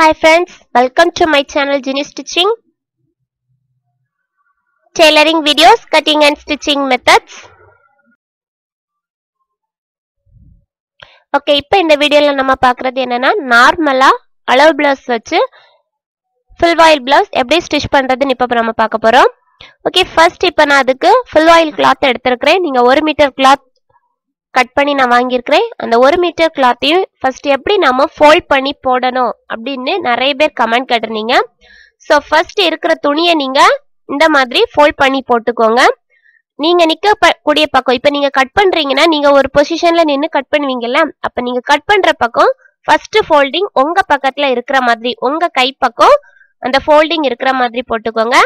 Hi friends, welcome to my channel Jini Stitching. Tailoring videos, cutting and stitching methods. Okay இப்போ இந்த வீடியோல நம்ம பார்க்குறது என்னன்னா நார்மலா அளவு பிளவுஸ் வச்சு ஃபுல் வாயில் பிளவுஸ் எப்படி ஸ்டிச் பண்றதுன்னு இப்போ நம்ம பார்க்க போறோம் ஓகே ஃபர்ஸ்ட் இப்போ நான் அதுக்கு ஃபுல் ஆயில் கிளாத் எடுத்திருக்கிறேன் நீங்க ஒரு மீட்டர் கிளாத் கட் பண்ணி நான் வாங்கியிருக்கிறேன். அந்த ஒரு மீட்டர் கிளாத்தையும் ஃபர்ஸ்ட் எப்படி நம்ம ஃபோல்ட் பண்ணி போடணும் அப்படின்னு நிறைய பேர் கமெண்ட் கேட்டிருந்தீங்க. ஸோ ஃபர்ஸ்ட் இருக்கிற துணியை நீங்க இந்த மாதிரி ஃபோல்ட் பண்ணி போட்டுக்கோங்க. நீங்க நிக்க ப- கூடிய பக்கம் இப்ப நீங்க கட் பண்றீங்கன்னா நீங்க ஒரு பொசிஷன்ல நின்று கட் பண்ணுவீங்கல்ல அப்ப நீங்க கட் பண்ற பக்கம் ஃபர்ஸ்ட் ஃபோல்டிங் உங்க பக்கத்துல இருக்கிற மாதிரி உங்க கை பக்கம் அந்த ஃபோல்டிங் இருக்கிற மாதிரி போட்டுக்கோங்க.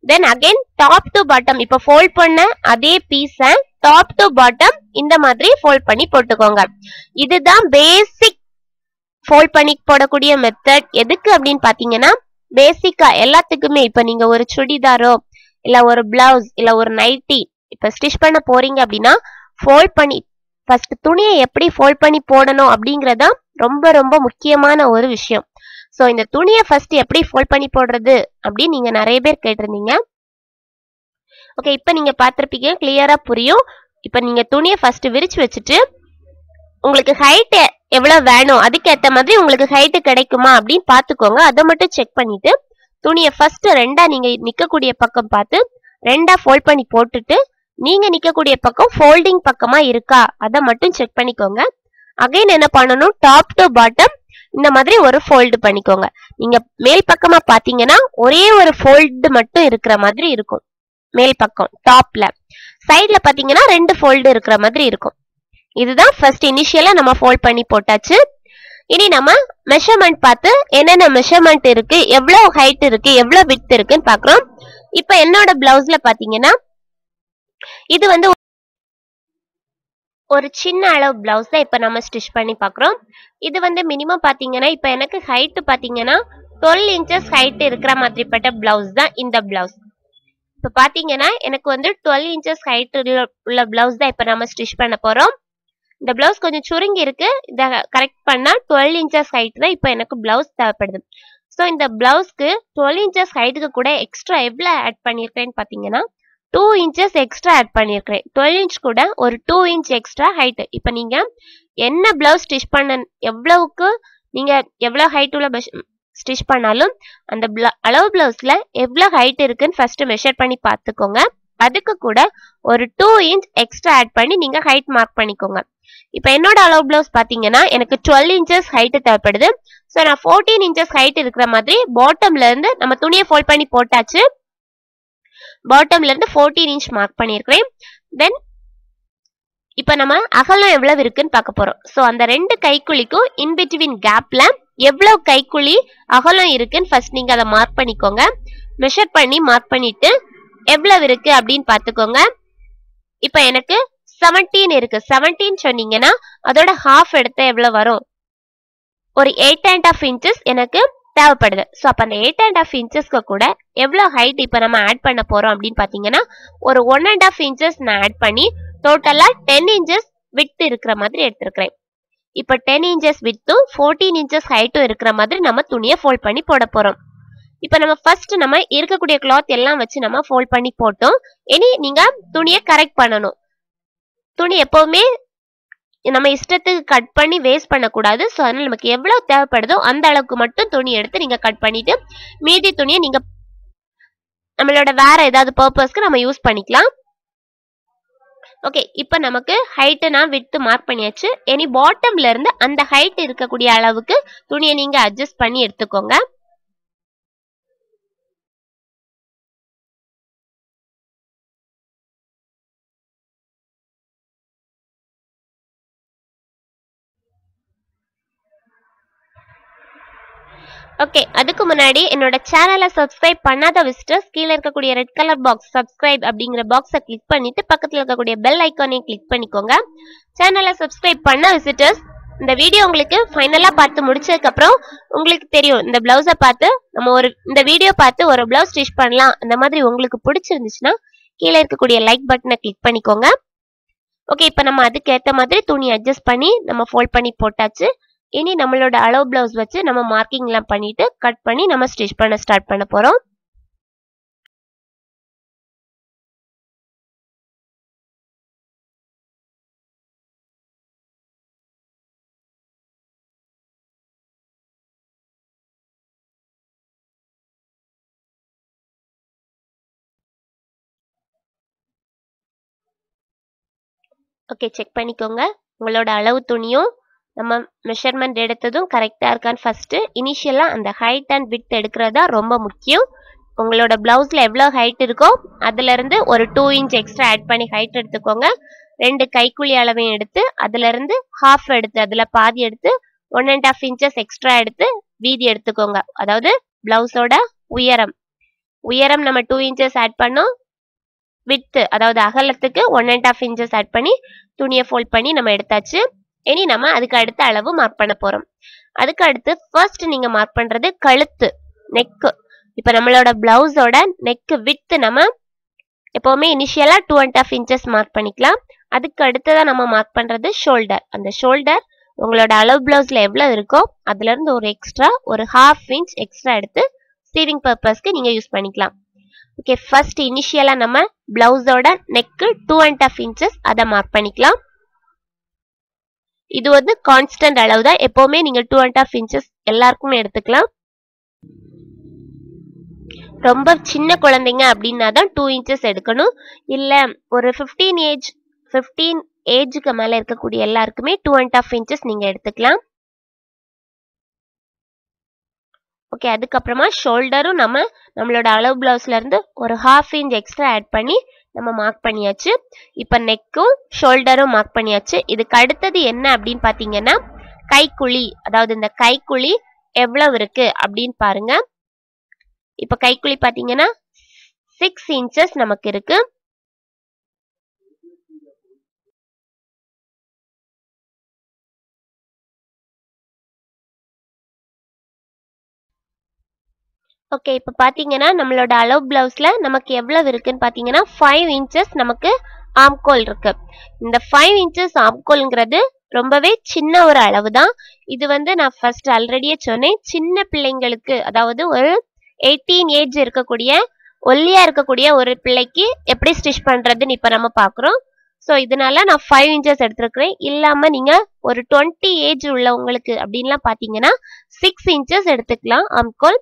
Then again top to bottom இப்ப ஃபோல்ட் பண்ண அதே பீஸை டாப் டு பாட்டம் இந்த மாதிரி ஃபோல்ட் பண்ணி போட்டுக்கோங்க. இதுதான் பேசிக் ஃபோல்ட் பண்ணி போடக்கூடிய மெத்தட் எதுக்கு அப்படின்னு பாத்தீங்கன்னா பேசிக்கா எல்லாத்துக்குமே இப்ப நீங்க ஒரு சுடிதாரோ இல்ல ஒரு பிளவுஸ் இல்ல ஒரு நைட்டி இப்ப ஸ்டிச் பண்ண போறீங்க அப்படின்னா ஃபோல்ட் பண்ணி ஃபர்ஸ்ட் துணியை எப்படி ஃபோல்ட் பண்ணி போடணும் அப்படிங்கறதா ரொம்ப ரொம்ப முக்கியமான ஒரு விஷயம். ஸோ இந்த துணியை ஃபர்ஸ்ட் எப்படி ஃபோல்ட் பண்ணி போடுறது அப்படின்னு நீங்க நிறைய பேர் கேட்டிருந்தீங்க. ஓகே இப்போ நீங்கள் பார்த்துருப்பீங்க கிளியராக புரியும். இப்போ நீங்கள் துணியை ஃபஸ்ட்டு விரித்து வச்சுட்டு உங்களுக்கு ஹைட்டு எவ்வளோ வேணும் அதுக்கேற்ற மாதிரி உங்களுக்கு ஹைட்டு கிடைக்குமா அப்படின்னு பார்த்துக்கோங்க. அதை மட்டும் செக் பண்ணிவிட்டு துணியை ஃபஸ்ட்டு ரெண்டாக நீங்கள் நிற்கக்கூடிய பக்கம் பார்த்து ரெண்டாக ஃபோல்ட் பண்ணி போட்டுட்டு நீங்கள் நிற்கக்கூடிய பக்கம் ஃபோல்டிங் பக்கமாக இருக்கா? அதை மட்டும் செக் பண்ணிக்கோங்க. அகைன் என்ன பண்ணணும்? டாப் டு பாட்டம் இந்த மாதிரி ஒரு ஃபோல்டு பண்ணிக்கோங்க. நீங்க மேல் பக்கமா பாத்தீங்கன்னா ஒரே ஒரு ஃபோல்டு மட்டும் இருக்கிற மாதிரி இருக்கும். மேல் பக்கம் டாப்ல சைடுல பாத்தீங்கன்னா ரெண்டு ஃபோல்டு இருக்கிற மாதிரி இருக்கும். இதுதான் ஃபர்ஸ்ட் இனிஷியலா நம்ம ஃபோல்ட் பண்ணி போட்டாச்சு. இனி நம்ம மெஷர்மெண்ட் பார்த்து என்னென்ன மெஷர்மெண்ட் இருக்கு எவ்வளவு ஹைட் இருக்கு எவ்வளவு வித் இருக்குன்னு பாக்குறோம் இப்போ என்னோட பிளவுஸ்ல பாத்தீங்கன்னா இது வந்து ஒரு சின்ன அளவு பிளவுஸ் தான் இப்போ நம்ம ஸ்டிச் பண்ணி பார்க்குறோம். இது வந்து மினிமம் பார்த்தீங்கன்னா இப்போ எனக்கு ஹைட் பார்த்தீங்கன்னா டுவெல் இன்ச்சஸ் ஹைட் இருக்கிற மாதிரிப்பட்ட பிளவுஸ் தான் இந்த பிளவுஸ் இப்போ பார்த்தீங்கன்னா எனக்கு வந்து டுவெல் இன்ச்சஸ் ஹைட் உள்ள பிளவுஸ் தான் இப்போ நம்ம ஸ்டிச் பண்ண போகிறோம் இந்த பிளவுஸ் கொஞ்சம் சுருங்கி இருக்கு. இதை கரெக்ட் பண்ணால் டுவெல் இன்ச்சஸ் ஹைட் தான் இப்போ எனக்கு பிளவுஸ் தேவைப்படுது. ஸோ இந்த பிளவுஸ்க்கு டுவெல் இன்ச்சஸ் ஹைட்டுக்கு கூட எக்ஸ்ட்ரா எவ்வளோ ஆட் பண்ணியிருக்கேன்னு பார்த்தீங்கன்னா டூ இன்ச்சஸ் எக்ஸ்ட்ரா ஆட் பண்ணியிருக்கிறேன் டுவெல் இன்ச் கூட ஒரு டூ இன்ச் எக்ஸ்ட்ரா ஹைட் இப்போ நீங்கள் என்ன பிளவுஸ் ஸ்டிச் பண்ண எவ்வளவுக்கு நீங்கள் எவ்வளோ ஹைட் உள்ள ஸ்டிச் பண்ணாலும் அந்த அளவு பிளவுஸ்ல எவ்வளோ ஹைட் இருக்குன்னு ஃபர்ஸ்ட் மெஷர் பண்ணி பார்த்துக்கோங்க. அதுக்கு கூட ஒரு டூ இன்ச் எக்ஸ்ட்ரா ஆட் பண்ணி நீங்க ஹைட் மார்க் பண்ணிக்கோங்க. இப்போ என்னோட அளவு பிளவுஸ் பார்த்தீங்கன்னா எனக்கு டுவெல் இன்ச்சஸ் ஹைட்டு தேவைப்படுது. ஸோ நான் ஃபோர்டீன் இன்ச்சஸ் ஹைட் இருக்கிற மாதிரி பாட்டம்ல இருந்து நம்ம துணியை ஃபோல்ட் பண்ணி போட்டாச்சு. பாட்டம்ல இருந்து ஃபோர்டீன் இன்ச் மார்க் பண்ணியிருக்கிறேன். தென் இப்போ நம்ம அகலம் எவ்வளவு இருக்குன்னு பார்க்க போறோம். ஸோ அந்த ரெண்டு கைக்குழிக்கும் இன்பிட்வீன் கேப்பில் கேப்ல எவ்வளவு கைக்குழி அகலம் இருக்குன்னு ஃபர்ஸ்ட் நீங்க அதை மார்க் பண்ணிக்கோங்க. மெஷர் பண்ணி மார்க் பண்ணிட்டு எவ்வளவு இருக்கு அப்படின்னு பார்த்துக்கோங்க. இப்போ எனக்கு 17 இருக்கு. 17 சொன்னீங்கன்னா அதோட ஹாஃப் எடுத்த எவ்வளவு வரும்? ஒரு எயிட் அண்ட் ஆஃப் இன்ச்சஸ் எனக்கு தேவைப்படுது. ஸோ அப்போ அந்த எயிட் அண்ட் ஆஃப் இன்ச்சஸ்க்கு கூட எவ்வளோ ஹைட் இப்போ நம்ம ஆட் பண்ண போகிறோம் அப்படின்னு பார்த்தீங்கன்னா ஒரு ஒன் அண்ட் ஆஃப் இன்ச்சஸ் நான் ஆட் பண்ணி டோட்டலாக டென் இன்ச்சஸ் விட்டு இருக்கிற மாதிரி எடுத்திருக்கிறேன். இப்போ டென் இன்ச்சஸ் வித்தும் ஃபோர்டீன் இன்ச்சஸ் ஹைட்டும் இருக்கிற மாதிரி நம்ம துணியை ஃபோல்ட் பண்ணி போட போகிறோம் இப்போ நம்ம ஃபர்ஸ்ட் நம்ம இருக்கக்கூடிய கிளாத் எல்லாம் வச்சு நம்ம ஃபோல்ட் பண்ணி போட்டோம். இனி நீங்கள் துணியை கரெக்ட் பண்ணணும். துணி எப்போவுமே நம்ம இஷ்டத்துக்கு கட் பண்ணி வேஸ்ட் பண்ணக்கூடாது. ஸோ அதனால் நமக்கு எவ்வளோ தேவைப்படுதோ அந்த அளவுக்கு மட்டும் துணி எடுத்து நீங்கள் கட் பண்ணிவிட்டு மீதி துணியை நீங்கள் நம்மளோட வேற ஏதாவது பர்பஸ்க்கு நம்ம யூஸ் பண்ணிக்கலாம். ஓகே இப்போ நமக்கு ஹைட்டை நான் விட்டு மார்க் பண்ணியாச்சு. இனி பாட்டம்ல இருந்து அந்த ஹைட் இருக்கக்கூடிய அளவுக்கு துணியை நீங்க அட்ஜஸ்ட் பண்ணி எடுத்துக்கோங்க. ஓகே அதுக்கு முன்னாடி என்னோட சேனலை சப்ஸ்கிரைப் பண்ணாத விசிட்டர்ஸ் கீழே இருக்கக்கூடிய ரெட் கலர் பாக்ஸ் சப்ஸ்கிரைப் அப்படிங்கிற பாக்ஸை கிளிக் பண்ணிட்டு பக்கத்தில் இருக்கக்கூடிய பெல் ஐக்கானையும் கிளிக் பண்ணிக்கோங்க. சேனலை சப்ஸ்கிரைப் பண்ண விசிட்டர்ஸ் இந்த வீடியோ உங்களுக்கு ஃபைனலாக பார்த்து முடிச்சதுக்கப்புறம் உங்களுக்கு தெரியும். இந்த பிளவுஸை பார்த்து நம்ம ஒரு இந்த வீடியோ பார்த்து ஒரு பிளவுஸ் ஸ்டிச் பண்ணலாம். அந்த மாதிரி உங்களுக்கு பிடிச்சிருந்துச்சுன்னா கீழே இருக்கக்கூடிய லைக் பட்டனை கிளிக் பண்ணிக்கோங்க. ஓகே இப்போ நம்ம அதுக்கு ஏற்ற மாதிரி துணி அட்ஜஸ்ட் பண்ணி நம்ம ஃபோல்ட் பண்ணி போட்டாச்சு. இனி நம்மளோட அளவு பிளவுஸ் வச்சு நம்ம மார்க்கிங்லாம் பண்ணிட்டு கட் பண்ணி நம்ம ஸ்டிச் பண்ண ஸ்டார்ட் பண்ண போகிறோம் ஓகே செக் பண்ணிக்கோங்க. உங்களோட அளவு துணியும் நம்ம மெஷர்மெண்ட் எடுத்ததும் கரெக்டாக இருக்கான்னு ஃபஸ்ட்டு இனிஷியலாக அந்த ஹைட் அண்ட் வித் எடுக்கிறது தான் ரொம்ப முக்கியம். உங்களோட ப்ளவுஸில் எவ்வளோ ஹைட் இருக்கோ அதுலேருந்து ஒரு டூ இன்ச் எக்ஸ்ட்ரா ஆட் பண்ணி ஹைட் எடுத்துக்கோங்க. ரெண்டு கைக்குழி அளவையும் எடுத்து அதுலேருந்து ஹாஃப் எடுத்து அதில் பாதி எடுத்து one and half inches extra எடுத்து வீதி எடுத்துக்கோங்க. அதாவது ப்ளவுஸோட உயரம். உயரம் நம்ம டூ இன்ச்சஸ் ஆட் பண்ணோம். வித்து அதாவது அகலத்துக்கு one and half inches add பண்ணி துணியை ஃபோல்ட் பண்ணி நம்ம எடுத்தாச்சு. இனி நம்ம அதுக்கு அடுத்த அளவு மார்க் பண்ண போறோம். அதுக்கு அடுத்து ஃபர்ஸ்ட் நீங்க மார்க் பண்றது கழுத்து நெக்கு இப்போ நம்மளோட பிளவுஸோட நெக்கு வித்து நம்ம எப்பவுமே இனிஷியலா two and half inches mark பண்ணிக்கலாம். அதுக்கு அடுத்ததான் நம்ம மார்க் பண்றது ஷோல்டர் அந்த ஷோல்டர் உங்களோட அளவு பிளவுஸ்ல எவ்வளவு இருக்கோ அதுல இருந்து ஒரு எக்ஸ்ட்ரா ஒரு ஹாஃப் இன்ச் எக்ஸ்ட்ரா எடுத்து சீவிங் பர்பஸ்க்கு நீங்க யூஸ் பண்ணிக்கலாம். ஓகே ஃபர்ஸ்ட் இனிஷியலா நம்ம பிளவுஸோட neck two and half inches அதை மார்க் பண்ணிக்கலாம். இது வந்து கான்ஸ்டன்ட் அளவு தான். எப்பவுமே நீங்க டூ அண்ட் ஆஃப் இன்ச்சஸ் எல்லாருக்குமே எடுத்துக்கலாம். ரொம்ப சின்ன குழந்தைங்க அப்படின்னா தான் டூ இன்ச்சஸ் எடுக்கணும். இல்ல ஒரு ஃபிஃப்டீன் ஏஜ் ஃபிஃப்டீன் ஏஜுக்கு மேல இருக்கக்கூடிய எல்லாருக்குமே டூ அண்ட் ஆஃப் இன்ச்சஸ் நீங்க எடுத்துக்கலாம். ஓகே அதுக்கப்புறமா ஷோல்டரும் நம்ம நம்மளோட அளவு பிளவுஸ்ல இருந்து ஒரு ஹாஃப் இன்ச் எக்ஸ்ட்ரா ஆட் பண்ணி நம்ம மார்க் பண்ணியாச்சு. இப்போ நெக்கும் ஷோல்டரும் மார்க் பண்ணியாச்சு. இதுக்கு அடுத்தது என்ன அப்படின்னு பார்த்தீங்கன்னா கைக்குழி. அதாவது இந்த கைக்குழி எவ்வளவு இருக்கு அப்படின்னு பாருங்க. இப்போ கைக்குழி பார்த்தீங்கன்னா சிக்ஸ் இன்ச்சஸ் நமக்கு இருக்குது ஓகே இப்போ பார்த்தீங்கன்னா நம்மளோட அளவு ப்ளவுஸில் நமக்கு எவ்வளவு இருக்குன்னு பார்த்தீங்கன்னா ஃபைவ் இன்ச்சஸ் நமக்கு ஆம்கோல் இருக்கு. இந்த ஃபைவ் இன்ச்சஸ் ஆம்கோல்ங்கிறது ரொம்பவே சின்ன ஒரு அளவு தான் இது வந்து நான் ஃபர்ஸ்ட் ஆல்ரெடியே சொன்னேன். சின்ன பிள்ளைங்களுக்கு அதாவது ஒரு எயிட்டீன் ஏஜ் இருக்கக்கூடிய ஒல்லியா இருக்கக்கூடிய ஒரு பிள்ளைக்கு எப்படி ஸ்டிச் பண்றதுன்னு இப்போ நம்ம பார்க்குறோம் ஸோ இதனால நான் ஃபைவ் இன்ச்சஸ் எடுத்திருக்கிறேன். இல்லாமல் நீங்கள் ஒரு டுவெண்ட்டி ஏஜ் உள்ளவங்களுக்கு அப்படின்லாம் பார்த்தீங்கன்னா சிக்ஸ் இன்ச்சஸ் எடுத்துக்கலாம் ஆம்கோல்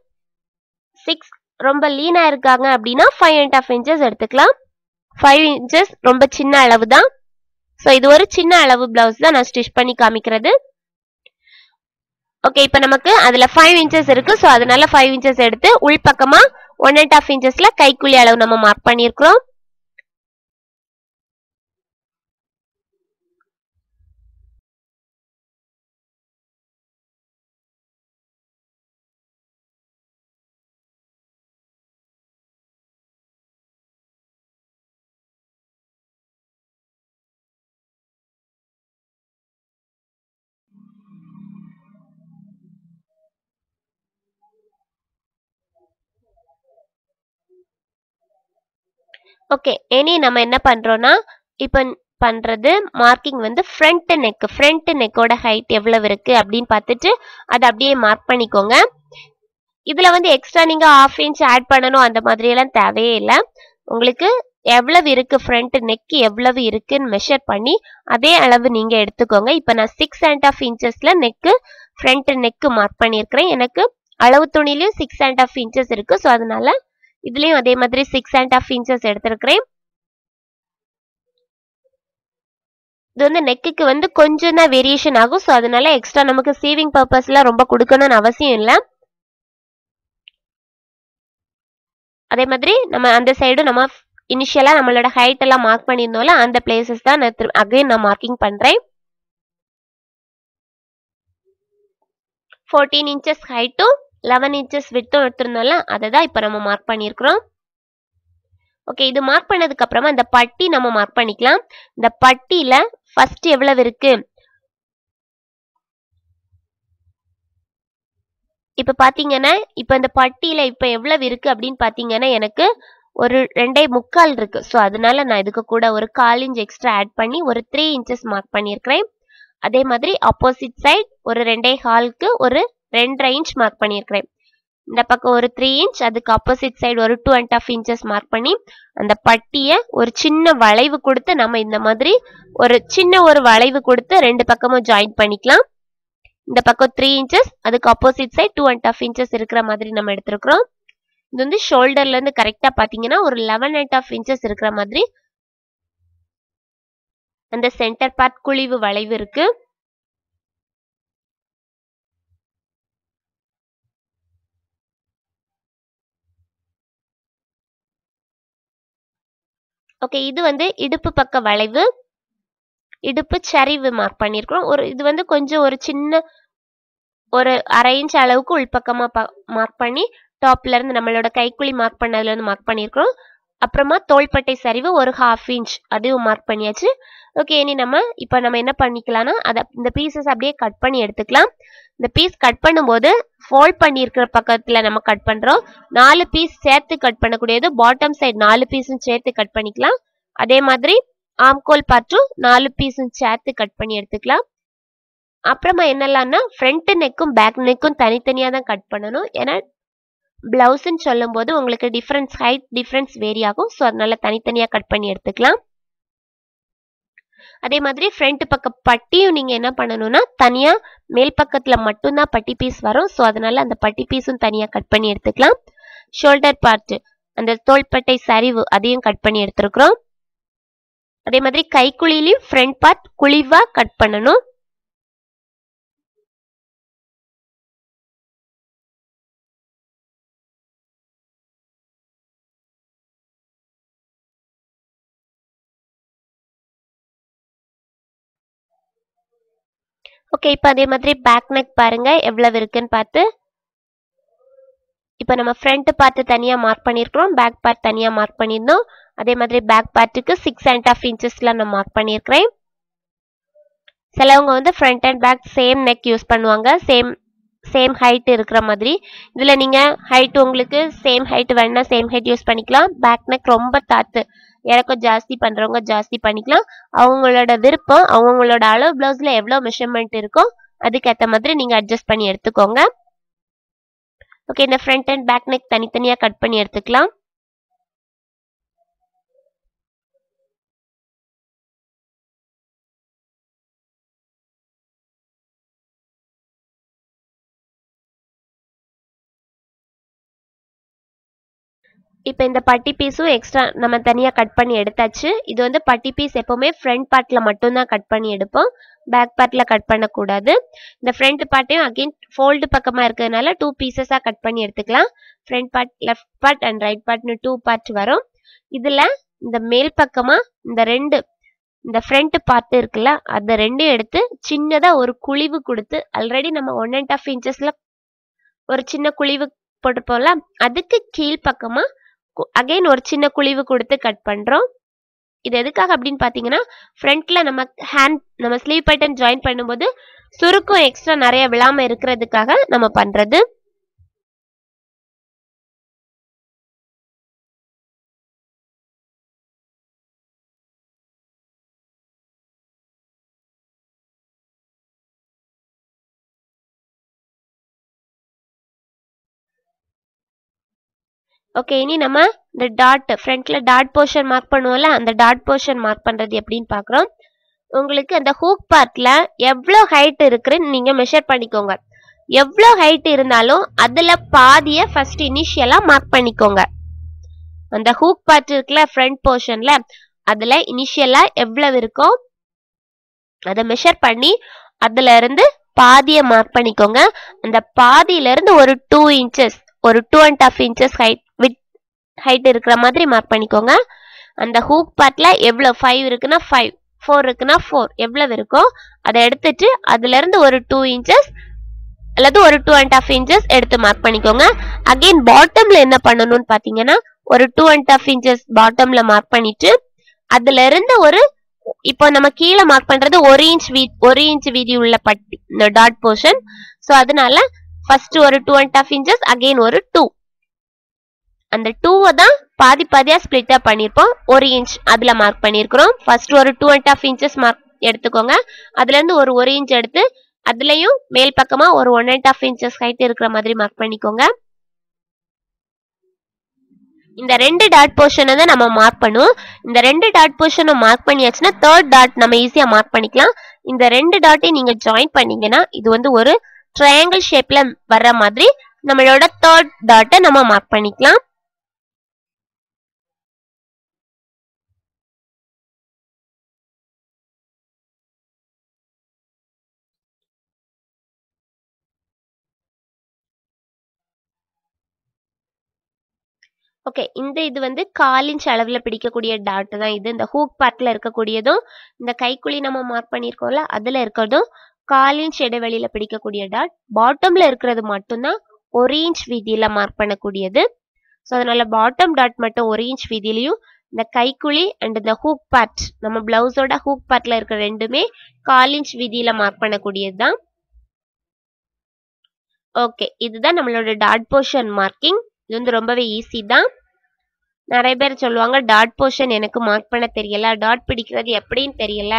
சிக்ஸ் ரொம்ப லீனாக இருக்காங்க அப்படின்னா ஃபைவ் அண்ட் ஆஃப் இன்ச்சஸ் எடுத்துக்கலாம். ஃபைவ் இன்ச்சஸ் ரொம்ப சின்ன அளவு தான் ஸோ இது ஒரு சின்ன அளவு பிளவுஸ் தான் நான் ஸ்டிச் பண்ணி காமிக்கிறது. ஓகே இப்போ நமக்கு அதில் ஃபைவ் இன்ச்சஸ் இருக்குது ஸோ அதனால ஃபைவ் இன்ச்சஸ் எடுத்து உள்பக்கமாக ஒன் அண்ட் ஹாஃப் இன்ச்சஸில் கைக்குழி அளவு நம்ம மார்க் பண்ணியிருக்கிறோம். ஓகே இனி நம்ம என்ன பண்ணுறோன்னா இப்போ பண்ணுறது மார்க்கிங் வந்து ஃப்ரண்ட் நெக் ஃப்ரண்ட் நெக்கோட ஹைட் எவ்வளவு இருக்கு அப்படின்னு பார்த்துட்டு அதை அப்படியே மார்க் பண்ணிக்கோங்க. இதில் வந்து எக்ஸ்ட்ரா நீங்கள் ஹாஃப் இன்ச் ஆட் பண்ணணும் அந்த மாதிரியெல்லாம் தேவையே இல்லை. உங்களுக்கு எவ்வளவு இருக்கு ஃப்ரண்ட் நெக் எவ்வளவு இருக்குன்னு மெஷர் பண்ணி அதே அளவு நீங்க எடுத்துக்கோங்க. இப்போ நான் சிக்ஸ் அண்ட் ஆஃப் இன்ச்சஸ்ல நெக்கு ஃப்ரண்ட் நெக்கு மார்க் பண்ணியிருக்கிறேன். எனக்கு அளவு துணிலையும் சிக்ஸ் அண்ட் ஆஃப் இன்ச்சஸ் இருக்கு. ஸோ அதனால இதுலேயும் அதே மாதிரி சிக்ஸ் அண்ட் ஆஃப் இன்ச்சஸ் எடுத்திருக்கிறேன். இது வந்து நெக்குக்கு வந்து கொஞ்சம் தான் வேரியேஷன் ஆகும். ஸோ அதனால எக்ஸ்ட்ரா நமக்கு சேவிங் பர்பஸ்லாம் ரொம்ப கொடுக்கணும்னு அவசியம் இல்லை. அதே மாதிரி நம்ம அந்த சைடும் நம்ம இனிஷியலாக நம்மளோட ஹைட் எல்லாம் மார்க் பண்ணியிருந்தோம்ல அந்த பிளேசஸ் தான் நான் அகைன் நான் மார்க்கிங் பண்ணுறேன் ஃபோர்டீன் இன்ச்சஸ் ஹைட்டும் லெவன் இன்ச்சஸ் விட்டும் எடுத்திருந்தோம்ல அதை தான் இப்போ நம்ம மார்க் பண்ணியிருக்கிறோம். ஓகே இது மார்க் பண்ணதுக்கு அப்புறமா இந்த பட்டி நம்ம மார்க் பண்ணிக்கலாம். இந்த பட்டியில ஃபர்ஸ்ட் எவ்வளவு இருக்கு? இப்ப பாத்தீங்கன்னா இப்ப இந்த பட்டியில இப்ப எவ்வளவு இருக்கு அப்படின்னு பாத்தீங்கன்னா எனக்கு ஒரு ரெண்டே முக்கால் இருக்கு. ஸோ அதனால நான் இதுக்கு கூட ஒரு கால் இன்ச் எக்ஸ்ட்ரா ஆட் பண்ணி ஒரு த்ரீ இன்ச்சஸ் மார்க் பண்ணியிருக்கிறேன். அதே மாதிரி ஆப்போசிட் சைட் ஒரு ரெண்டே ஹாலுக்கு ஒரு ரெண்டரை இன்ச் மார்க் பண்ணியிருக்கிறேன். இந்த பக்கம் ஒரு த்ரீ இன்ச் அதுக்கு ஆப்போசிட் சைடு ஒரு two and half inches mark பண்ணி அந்த பட்டியை ஒரு சின்ன வளைவு கொடுத்து நம்ம இந்த மாதிரி ஒரு சின்ன ஒரு வளைவு கொடுத்து ரெண்டு பக்கமும் ஜாயின் பண்ணிக்கலாம். இந்த பக்கம் த்ரீ இன்ச்சஸ் அதுக்கு opposite side two and half inches இருக்கிற மாதிரி நம்ம எடுத்திருக்கிறோம். இது வந்து ஷோல்டர்ல இருந்து கரெக்டா ஒரு லெவன் அண்ட் ஆஃப் இன்ச்சஸ் இருக்கிற மாதிரி அந்த சென்டர் பார்ட் குழிவு வளைவு இருக்கு. ஓகே இது வந்து இடுப்பு பக்க வளைவு. இடுப்பு சரிவு மார்க் பண்ணியிருக்கிறோம் ஒரு இது வந்து கொஞ்சம் ஒரு சின்ன ஒரு அரை இன்ச் அளவுக்கு உள்பக்கமா மார்க் பண்ணி டாப்ல இருந்து நம்மளோட கைக்குழி மார்க் பண்ணதுல இருந்து மார்க் பண்ணியிருக்கிறோம் அப்புறமா தோள்பட்டை சரிவு ஒரு ஹாஃப் இன்ச் அதுவும் மார்க் பண்ணியாச்சு. ஓகே இனி நம்ம இப்போ நம்ம என்ன பண்ணிக்கலாம்னா அதை இந்த பீசஸ் அப்படியே கட் பண்ணி எடுத்துக்கலாம். இந்த பீஸ் கட் பண்ணும்போது ஃபோல்ட் பண்ணியிருக்கிற பக்கத்தில் நம்ம கட் பண்ணுறோம் நாலு பீஸ் சேர்த்து கட் பண்ணக்கூடியது பாட்டம் சைடு நாலு பீஸும் சேர்த்து கட் பண்ணிக்கலாம். அதே மாதிரி ஆம்கோல் பார்ட்டும் நாலு பீஸும் சேர்த்து கட் பண்ணி எடுத்துக்கலாம். அப்புறமா என்னெல்லாம்னா ஃப்ரண்ட் நெக்கும் பேக் நெக்கும் தனித்தனியாக தான் கட் பண்ணணும். ஏன்னா பிளவுஸ்ன்னு சொல்லும்போது உங்களுக்கு டிஃப்ரென்ஸ் ஹைட் டிஃப்ரென்ஸ் வேரி ஆகும். ஸோ அதனால தனித்தனியாக கட் பண்ணி எடுத்துக்கலாம். அதே மாதிரி ஃப்ரண்ட் பக்க பட்டியும் நீங்கள் என்ன பண்ணணும்னா தனியாக மேல் பக்கத்தில் மட்டும்தான் பட்டி பீஸ் வரும். ஸோ அதனால அந்த பட்டி பீஸும் தனியாக கட் பண்ணி எடுத்துக்கலாம். ஷோல்டர் பார்ட்டு அந்த தோள்பட்டை சரிவு அதையும் கட் பண்ணி எடுத்துருக்குறோம். அதே மாதிரி கைக்குழிலையும் ஃப்ரண்ட் பார்ட் குழிவாக கட் பண்ணணும். ஓகே இப்போ அதே மாதிரி பேக் நெக் பாருங்க. எவ்வளவு இருக்குன்னு பார்த்து. இப்போ நம்ம ஃப்ரண்ட் பார்த்து தனியாக மார்க் பண்ணியிருக்கிறோம். பேக் பார்ட் தனியாக மார்க் பண்ணியிருந்தோம். அதே மாதிரி பேக் பார்ட்டுக்கு சிக்ஸ் அண்ட் ஆஃப் இன்ச்சஸில் நான் மார்க் பண்ணியிருக்கிறேன். சிலவங்க வந்து front and back same neck use பண்ணுவாங்க. சேம் சேம் ஹைட் இருக்கிற மாதிரி. இதில் நீங்கள் ஹைட் உங்களுக்கு சேம் ஹைட் வேணுன்னா சேம் ஹைட் யூஸ் பண்ணிக்கலாம். பேக் நெக் ரொம்ப தாத்து. இறக்கம் ஜாஸ்தி பண்ணுறவங்க ஜாஸ்தி பண்ணிக்கலாம். அவங்களோட விருப்பம் அவங்களோட அளவு ப்ளவுஸில் எவ்வளோ மெஷர்மெண்ட் இருக்கோ அதுக்கேற்ற மாதிரி நீங்கள் அட்ஜஸ்ட் பண்ணி எடுத்துக்கோங்க. ஓகே இந்த ஃப்ரண்ட் அண்ட் பேக் நெக் தனித்தனியாக கட் பண்ணி எடுத்துக்கலாம். இப்போ இந்த பட்டி பீஸும் எக்ஸ்ட்ரா நம்ம தனியாக கட் பண்ணி எடுத்தாச்சு. இது வந்து பட்டி பீஸ் எப்போவுமே ஃப்ரண்ட் பார்ட்டில் மட்டும்தான் கட் பண்ணி எடுப்போம். பேக் பார்ட்டில் கட் பண்ணக்கூடாது. இந்த ஃப்ரண்ட் பார்ட்டையும் அகெயின் ஃபோல்டு பக்கமாக இருக்கிறதுனால டூ பீசஸாக கட் பண்ணி எடுத்துக்கலாம். Front part left part and right பார்ட்னு two part வரும். இதில் இந்த மேல் பக்கமாக இந்த ரெண்டு இந்த ஃப்ரண்ட் பார்ட் இருக்குல்ல அதை ரெண்டும் எடுத்து சின்னதாக ஒரு குழிவு கொடுத்து ஆல்ரெடி நம்ம ஒன் அண்ட் ஆஃப் இன்ச்சஸில் ஒரு சின்ன குழிவு போட்டிருப்போம்ல அதுக்கு கீழ்ப்பக்கமாக அகைன் ஒரு சின்ன குழிவு கொடுத்து கட் பண்ணுறோம் இது எதுக்காக அப்படின்னு பார்த்தீங்கன்னா ஃப்ரண்ட்ல நம்ம ஹேண்ட் நம்ம ஸ்லீவ் பட்டன் ஜாயின் பண்ணும்போது சுருக்கம் எக்ஸ்ட்ரா நிறைய விழாம இருக்கிறதுக்காக நம்ம பண்றது. ஓகே இனி நம்ம இந்த டாட் ஃப்ரண்ட்ல டாட் போர்ஷன் மார்க் பண்ணுவோம்ல அந்த டாட் போர்ஷன் மார்க் பண்றது எப்படின்னு பார்க்குறோம். உங்களுக்கு அந்த ஹூக் பார்ட்ல எவ்வளோ ஹைட் இருக்குன்னு நீங்க மெஷர் பண்ணிக்கோங்க. எவ்வளோ ஹைட் இருந்தாலும் அதுல பாதிய ஃபர்ஸ்ட் இனிஷியலா மார்க் பண்ணிக்கோங்க. அந்த ஹூக் பார்ட் இருக்குல்ல ஃப்ரண்ட் போர்ஷன்ல அதுல இனிஷியலா எவ்வளவு இருக்கோ அதை மெஷர் பண்ணி அதுல இருந்து பாதியை மார்க் பண்ணிக்கோங்க. அந்த பாதியில இருந்து ஒரு டூ இன்ச்சஸ் ஒரு two and half inches height width height இருக்கிற மாதிரி மார்க் பண்ணிக்கோங்க. அந்த ஹூக் பார்ட்டில் எவ்வளோ ஃபைவ் இருக்குன்னா ஃபைவ் ஃபோர் இருக்குன்னா ஃபோர் எவ்வளவு இருக்கோ அதை எடுத்துட்டு அதுலேருந்து ஒரு டூ இன்ச்சஸ் அல்லது ஒரு டூ அண்ட் ஹாஃப் இன்ச்சஸ் எடுத்து மார்க் பண்ணிக்கோங்க. அகைன் பாட்டம்ல என்ன பண்ணணும்னு பார்த்தீங்கன்னா ஒரு டூ அண்ட் ஹாஃப் இன்ச்சஸ் பாட்டம்ல மார்க் பண்ணிட்டு அதுல இருந்து ஒரு இப்போ நம்ம கீழே மார்க் பண்றது ஒரு இன்ச் வீ ஒரு இன்ச் வீதி உள்ள பட்டி இந்த டாட் போர்ஷன் ஸோ அதனால ஃபர்ஸ்ட் ஒரு two and half inches again ஒரு டூ அந்த டூவை தான் பாதி பாதியாக ஸ்பிளிட்டாக பண்ணியிருப்போம். ஒரு இன்ச் அதில் மார்க் பண்ணியிருக்கிறோம். ஃபர்ஸ்ட் ஒரு two and half inches mark எடுத்துக்கோங்க. அதுலேருந்து ஒரு ஒரு இன்ச் எடுத்து அதுலேயும் மேல் பக்கமாக ஒரு one and half inches height இருக்கிற மாதிரி மார்க் பண்ணிக்கோங்க. இந்த ரெண்டு டாட் போர்ஷனை தான் நம்ம மார்க் பண்ணுவோம். இந்த ரெண்டு டாட் போர்ஷனை மார்க் பண்ணியாச்சுன்னா தேர்ட் டாட் நம்ம ஈஸியாக மார்க் பண்ணிக்கலாம். இந்த ரெண்டு டாட்டையும் நீங்கள் ஜாயின் பண்ணீங்கன்னா இது வந்து ஒரு ட்ரையாங்கிள் ஷேப்ல வர்ற மாதிரி நம்மளோட தேர்ட் டாட்டை நம்ம மார்க் பண்ணிக்கலாம். ஓகே இந்த இது வந்து கால் இன்ச் பிடிக்கக்கூடிய டாட் தான் இது. இந்த ஹூக் பார்ட்டில் இருக்கக்கூடியதும் இந்த கைக்குழி நம்ம மார்க் பண்ணியிருக்கோம்ல அதுல இருக்கிறதும் கால் இன்ச் இடைவெளியில் பிடிக்கக்கூடிய டாட் பாட்டம்ல இருக்கிறது மட்டும்தான் ஒரு இன்ச் வீதியில மார்க் பண்ணக்கூடியது. ஸோ அதனால பாட்டம் டாட் மட்டும் ஒரு இன்ச் வீதியிலையும் இந்த கைக்குழி அண்ட் இந்த ஹூக் பார்ட் நம்ம பிளவுஸோட ஹூக் பார்ட்ல இருக்கிற ரெண்டுமே கால் இன்ச் வீதியில மார்க் பண்ணக்கூடியது தான். ஓகே இதுதான் நம்மளோட டாட் போர்ஷன் மார்க்கிங் இது வந்து ரொம்பவே ஈஸி தான். நிறைய பேர் சொல்லுவாங்க டாட் போர்ஷன் எனக்கு மார்க் பண்ண தெரியல. டாட் பிடிக்கிறது எப்படின்னு தெரியல.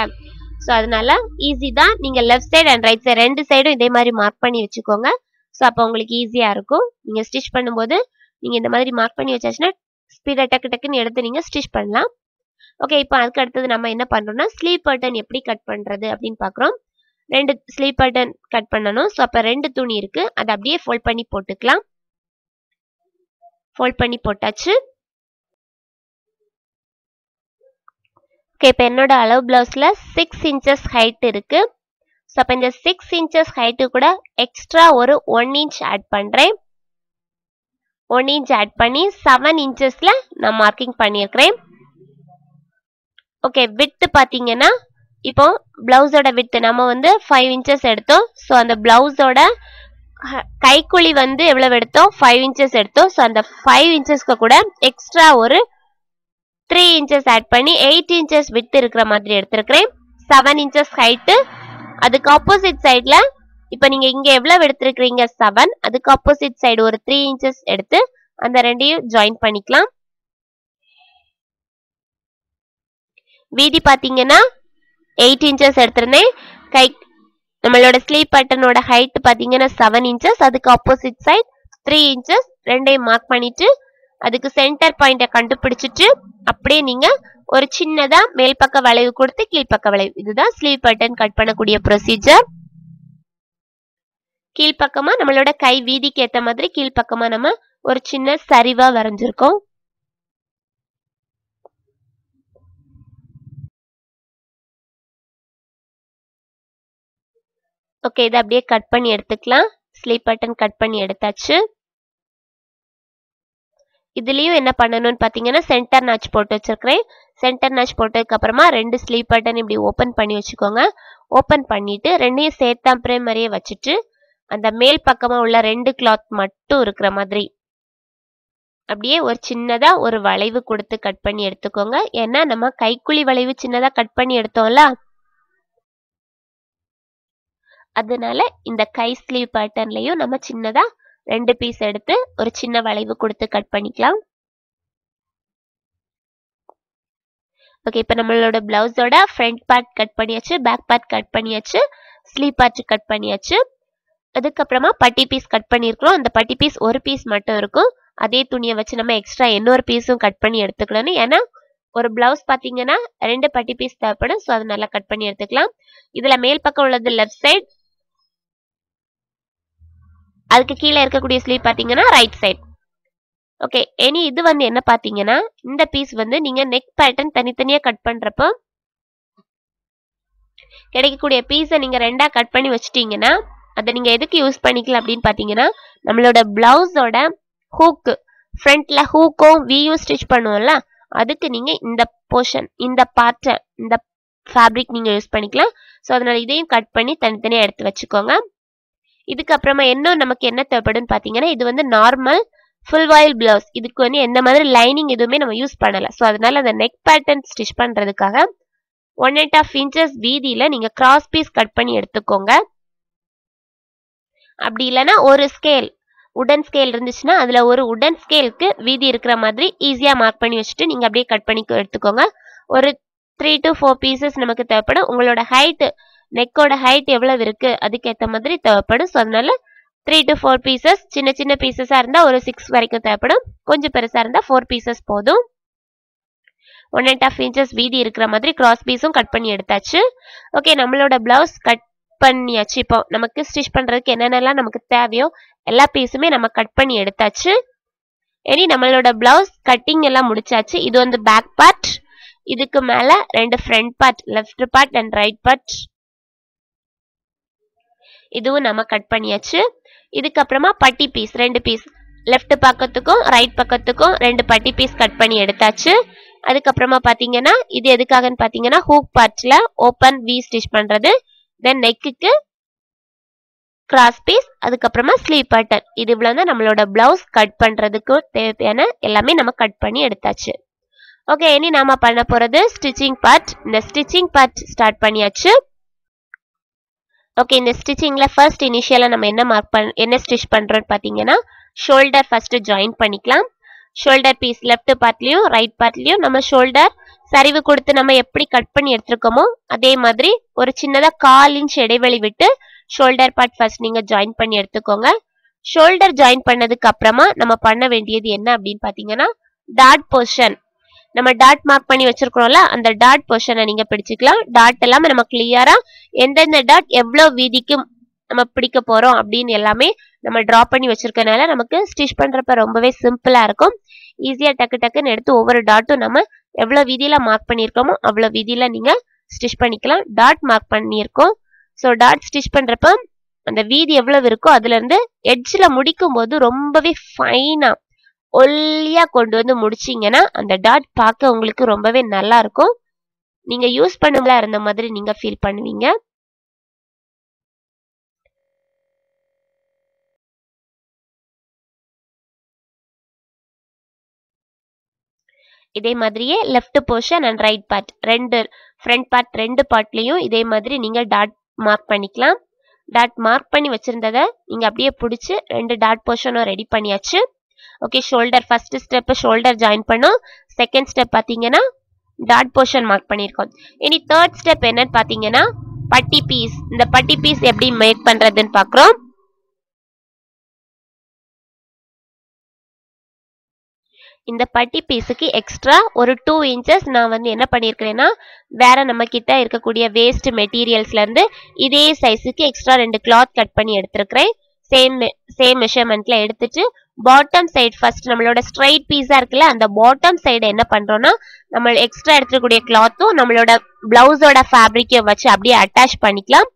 ஸோ அதனால ஈஸி தான். நீங்கள் left side and right side ரெண்டு சைடும் இதே மாதிரி மார்க் பண்ணி வச்சுக்கோங்க. ஸோ அப்போ உங்களுக்கு ஈஸியாக இருக்கும். நீங்கள் ஸ்டிச் பண்ணும்போது நீங்கள் இந்த மாதிரி மார்க் பண்ணி வச்சாச்சுன்னா ஸ்பீடாக டக்கு டக்குன்னு எடுத்து நீங்கள் ஸ்டிச் பண்ணலாம். ஓகே இப்போ அதுக்கு அடுத்தது நம்ம என்ன பண்ணுறோம்னா ஸ்லீவ் பட்டன் எப்படி கட் பண்ணுறது அப்படின்னு பார்க்குறோம் ரெண்டு ஸ்லீவ் பட்டன் கட் பண்ணணும். ஸோ அப்போ ரெண்டு துணி இருக்குது அதை அப்படியே ஃபோல்ட் பண்ணி போட்டுக்கலாம். ஃபோல்ட் பண்ணி போட்டாச்சு. ஓகே இப்போ என்னோட அளவு பிளவுஸில் சிக்ஸ் இன்ச்சஸ் ஹைட் இருக்குது ஸோ அப்போ இந்த சிக்ஸ் இன்ச்சஸ் ஹைட்டு கூட எக்ஸ்ட்ரா ஒரு ஒன் இன்ச் ஆட் பண்ணுறேன் ஒன் இன்ச் ஆட் பண்ணி செவன் இன்ச்சஸில் நான் மார்க்கிங் பண்ணியிருக்கிறேன் ஓகே விட்டு பார்த்தீங்கன்னா இப்போ பிளவுஸோட விட்டு நம்ம வந்து ஃபைவ் இன்ச்சஸ் எடுத்தோம். ஸோ அந்த பிளவுஸோட கைக்குழி வந்து எவ்வளவு எடுத்தோம்? ஃபைவ் இன்ச்சஸ் எடுத்தோம். ஸோ அந்த ஃபைவ் இன்ச்சஸ்க்கு கூட எக்ஸ்ட்ரா ஒரு த்ரீ இன்ச்சஸ் ஆட் பண்ணி எயிட் இன்ச்சஸ் வித் இருக்கிற மாதிரி எடுத்திருக்கிறேன். செவன் இன்ச்சஸ் ஹைட்டு அதுக்கு ஆப்போசிட் சைடில் இப்போ நீங்கள் இங்கே எவ்வளவு எடுத்திருக்கிறீங்க? செவன் அதுக்கு ஆப்போசிட் சைடு ஒரு த்ரீ இன்ச்சஸ் எடுத்து அந்த ரெண்டையும் ஜாயின் பண்ணிக்கலாம். வீதி பார்த்தீங்கன்னா எயிட் இன்ச்சஸ் எடுத்திருந்தேன். கை நம்மளோட ஸ்லீப் பட்டனோட ஹைட் பார்த்தீங்கன்னா செவன் இன்ச்சஸ் அதுக்கு ஆப்போசிட் சைட் த்ரீ இன்ச்சஸ் ரெண்டையும் மார்க் பண்ணிட்டு அதுக்கு சென்டர் பாயிண்ட்டை கண்டுபிடிச்சிட்டு அப்படியே நீங்க ஒரு சின்னதா மேல் பக்க வளைவு கொடுத்து கீழ்ப்பக்க வளைவு. இதுதான் ஸ்லீவ் பட்டன் கட் பண்ணக்கூடிய ப்ரொசீஜர் கீழ்ப்பக்கமா நம்மளோட கை வீதிக்கு ஏத்த மாதிரி கீழ்ப்பக்கமா நம்ம ஒரு சின்ன சரிவா வரைஞ்சிருக்கோம். ஓகே இதை அப்படியே கட் பண்ணி எடுத்துக்கலாம். ஸ்லீப் பட்டன் கட் பண்ணி எடுத்தாச்சு. இதுலேயும் என்ன பண்ணணும்னு பார்த்தீங்கன்னா சென்டர் நாச் போட்டு வச்சுருக்கிறேன். சென்டர் நாச் போட்டதுக்கப்புறமா ரெண்டு ஸ்லீப் பட்டன் இப்படி ஓப்பன் பண்ணி வச்சுக்கோங்க. ஓப்பன் பண்ணிவிட்டு ரெண்டையும் சேர்த்தாம்பரே மாதிரியே வச்சுட்டு அந்த மேல் பக்கமாக உள்ள ரெண்டு கிளாத் மட்டும் இருக்கிற மாதிரி. அப்படியே ஒரு சின்னதாக ஒரு வளைவு கொடுத்து கட் பண்ணி எடுத்துக்கோங்க. ஏன்னா நம்ம கைக்குழி வளைவு சின்னதாக கட் பண்ணி எடுத்தோம்ல? அதனால இந்த கை ஸ்லீவ் பேட்டர்ன்லயும் நம்ம சின்னதாக ரெண்டு பீஸ் எடுத்து ஒரு சின்ன வளைவு கொடுத்து கட் பண்ணிக்கலாம். ஓகே இப்போ நம்மளோட பிளவுஸோட ஃப்ரண்ட் பார்ட் கட் பண்ணியாச்சு பேக் பார்ட் கட் பண்ணியாச்சு ஸ்லீவ் பார்ட் கட் பண்ணியாச்சு. அதுக்கப்புறமா பட்டி பீஸ் கட் பண்ணியிருக்கிறோம் அந்த பட்டி பீஸ் ஒரு பீஸ் மட்டும் இருக்கும். அதே துணியை வச்சு நம்ம எக்ஸ்ட்ரா இன்னொரு பீஸும் கட் பண்ணி எடுத்துக்கணும் ஏன்னா ஒரு பிளவுஸ் பார்த்தீங்கன்னா ரெண்டு பட்டி பீஸ் தேவைப்படும். ஸோ அது நல்லா கட் பண்ணி எடுத்துக்கலாம். இதில் மேல் பக்கம் உள்ளது லெஃப்ட் சைட் அதுக்கு கீழே இருக்கக்கூடிய ஸ்லீவ் பார்த்தீங்கன்னா ரைட் சைட் ஓகே இனி இது வந்து என்ன பார்த்தீங்கன்னா இந்த பீஸ் வந்து நீங்கள் நெக் பேட்டர்ன் தனித்தனியாக கட் பண்ணுறப்போ கிடைக்கக்கூடிய பீஸை நீங்கள் ரெண்டாக கட் பண்ணி வச்சிட்டிங்கன்னா அதை நீங்கள் எதுக்கு யூஸ் பண்ணிக்கலாம் அப்படின்னு பார்த்தீங்கன்னா நம்மளோட பிளவுஸோட ஹூக்கு ஃப்ரண்ட்ல ஹூக்கும் வியூ ஸ்டிச் பண்ணுவோம்ல அதுக்கு நீங்கள் இந்த போர்ஷன் இந்த பார்ட்டை இந்த ஃபேப்ரிக் நீங்கள் யூஸ் பண்ணிக்கலாம். ஸோ அதனால் இதையும் கட் பண்ணி தனித்தனியாக எடுத்து வச்சுக்கோங்க. இதுக்கப்புறமா இன்னும் நமக்கு என்ன தேவைப்படும்னு பார்த்தீங்கன்னா இது வந்து நார்மல் ஃபுல் வாயில் பிளவுஸ் இதுக்கு வந்து எந்த மாதிரி லைனிங் எதுவுமே நம்ம யூஸ் பண்ணலை. ஸோ அதனால அந்த நெக் பேட்டர்ன் ஸ்டிச் பண்ணுறதுக்காக ஒன் அண்ட் ஆஃப் இன்ச்சஸ் வீதியில் நீங்கள் கிராஸ் பீஸ் கட் பண்ணி எடுத்துக்கோங்க. அப்படி இல்லைன்னா ஒரு ஸ்கேல் உடன் ஸ்கேல் இருந்துச்சுன்னா அதில் ஒரு உடன் ஸ்கேலுக்கு வீதி இருக்கிற மாதிரி ஈஸியாக மார்க் பண்ணி வச்சுட்டு நீங்கள் அப்படியே கட் பண்ணி எடுத்துக்கோங்க. ஒரு த்ரீ டு ஃபோர் பீசஸ் நமக்கு தேவைப்படும். உங்களோட ஹைட்டு நெக்கோட ஹைட் எவ்வளவு இருக்கு? அதுக்கேற்ற மாதிரி தேவைப்படும். ஸோ அதனால த்ரீ டு ஃபோர் பீசஸ் சின்ன சின்ன பீசஸாக இருந்தால் ஒரு சிக்ஸ் வரைக்கும் தேவைப்படும். கொஞ்சம் பெருசாக இருந்தால் ஃபோர் பீசஸ் போதும். ஒன் அண்ட் ஆஃப் இன்ச்சஸ் வீதி இருக்கிற மாதிரி கிராஸ் பீஸும் கட் பண்ணி எடுத்தாச்சு. ஓகே நம்மளோட பிளவுஸ் கட் பண்ணியாச்சு. இப்போ நமக்கு ஸ்டிச் பண்ணுறதுக்கு என்னென்னலாம் நமக்கு தேவையோ எல்லா பீஸுமே நம்ம கட் பண்ணி எடுத்தாச்சு. இனி நம்மளோட பிளவுஸ் கட்டிங் எல்லாம் முடிச்சாச்சு. இது வந்து பேக் பார்ட் இதுக்கு மேலே ரெண்டு front part left part and right part இதுவும் நம்ம கட் பண்ணியாச்சு. இதுக்கப்புறமா பட்டி பீஸ் ரெண்டு பீஸ் லெஃப்ட் பக்கத்துக்கும் ரைட் பக்கத்துக்கும் ரெண்டு பட்டி பீஸ் கட் பண்ணி எடுத்தாச்சு. அதுக்கப்புறமா பார்த்தீங்கன்னா இது எதுக்காகன்னு பார்த்தீங்கன்னா ஹூக் பார்ட்ஸில் ஓப்பன் வி ஸ்டிச் பண்ணுறது தென் நெக்குக்கு கிராஸ் பீஸ் அதுக்கப்புறமா ஸ்லீவ் பட்டன் இது இவ்வளோ தான் நம்மளோட பிளவுஸ் கட் பண்ணுறதுக்கு தேவையான எல்லாமே நம்ம கட் பண்ணி எடுத்தாச்சு. ஓகே இனி நாம் பண்ண போகிறது ஸ்டிச்சிங் பார்ட் இந்த ஸ்டிச்சிங் பார்ட் ஸ்டார்ட் பண்ணியாச்சு. ஓகே இந்த ஸ்டிச்சிங்கில் ஃபர்ஸ்ட் இனிஷியலாக நம்ம என்ன மார்க் பண் என்ன ஸ்டிச் பண்ணுறோன்னு பார்த்தீங்கன்னா ஷோல்டர் ஃபஸ்ட்டு ஜாயின் பண்ணிக்கலாம். ஷோல்டர் பீஸ் லெஃப்ட் பார்ட்லேயும் ரைட் பார்ட்லேயும் நம்ம ஷோல்டர் சரிவு கொடுத்து நம்ம எப்படி கட் பண்ணி எடுத்துருக்கோமோ அதே மாதிரி ஒரு சின்னதாக கால் இன்ச் இடைவெளி விட்டு ஷோல்டர் பார்ட் ஃபர்ஸ்ட் நீங்கள் ஜாயின் பண்ணி எடுத்துக்கோங்க. ஷோல்டர் ஜாயின் பண்ணதுக்கு அப்புறமா நம்ம பண்ண வேண்டியது என்ன அப்படின்னு பார்த்தீங்கன்னா டாட் போர்ஷன் நம்ம டாட் மார்க் பண்ணி வச்சிருக்கிறோம்ல அந்த டாட் பொசிஷனை நீங்க பிடிச்சிக்கலாம். டாட் எல்லாமே நம்ம கிளியரா எந்தெந்த டாட் எவ்வளவு வீதிக்கு நம்ம பிடிக்க போறோம் அப்படின்னு எல்லாமே நம்ம டிரா பண்ணி வச்சிருக்கனால நமக்கு ஸ்டிச் பண்றப்ப ரொம்பவே சிம்பிளா இருக்கும். ஈஸியா டக்கு டக்குன்னு எடுத்து ஒவ்வொரு டாட்டும் நம்ம எவ்வளவு வீதியில மார்க் பண்ணியிருக்கோமோ அவ்வளவு வீதியில நீங்க ஸ்டிச் பண்ணிக்கலாம். டாட் மார்க் பண்ணியிருக்கோம். ஸோ டாட் ஸ்டிச் பண்றப்ப அந்த வீதி எவ்வளவு இருக்கோ அதுல இருந்து எட்ஜ்ல முடிக்கும் போது ரொம்பவே ஃபைனா ஒல்லியாக கொண்டு வந்து முடிச்சீங்கன்னா அந்த டாட் பார்க்க உங்களுக்கு ரொம்பவே நல்லா இருக்கும். நீங்கள் யூஸ் பண்ணுங்களா இருந்த மாதிரி நீங்கள் ஃபீல் பண்ணுவீங்க. இதே மாதிரியே left portion and right part ரெண்டு ஃப்ரண்ட் பார்ட் ரெண்டு பார்ட்லேயும் இதே மாதிரி நீங்கள் டாட் மார்க் பண்ணிக்கலாம். டாட் மார்க் பண்ணி வச்சுருந்ததை நீங்கள் அப்படியே பிடிச்சி ரெண்டு டாட் போர்ஷனும் ரெடி பண்ணியாச்சு. Okay shoulder first step shoulder join பண்ணோம் செகண்ட் ஸ்டெப் பாத்தீங்கன்னா டாட் போர்ஷன் மார்க் பண்ணியிருக்கோம் இனி தேர்ட் ஸ்டெப் என்னன்னு பாத்தீங்கன்னா பட்டி பீஸ் இந்த பட்டி பீஸ் எப்படி மேக் பண்றதுன்னு பாக்குறோம். இந்த பட்டி பீஸுக்கு எக்ஸ்ட்ரா ஒரு டூ இன்ச்சஸ் நான் வந்து என்ன பண்ணியிருக்கிறேன்னா வேற நம்ம கிட்ட இருக்கக்கூடிய வேஸ்ட் மெட்டீரியல்ஸ்ல இருந்து இதே சைஸுக்கு எக்ஸ்ட்ரா ரெண்டு கிளாத் கட் பண்ணி எடுத்திருக்கிறேன். சேம் சேம் மெஷர்மெண்ட்ல எடுத்துட்டு பாட்டம் சைடு ஃபர்ஸ்ட் நம்மளோட ஸ்ட்ரைட் பீஸா இருக்குல்ல அந்த பாட்டம் சைடு என்ன பண்றோம்னா நம்ம எக்ஸ்ட்ரா எடுத்துக்கூடிய கிளாத்தும் நம்மளோட பிளவுஸோட ஃபேப்ரிக்கையும் வச்சு அப்படியே அட்டாச் பண்ணிக்கலாம்.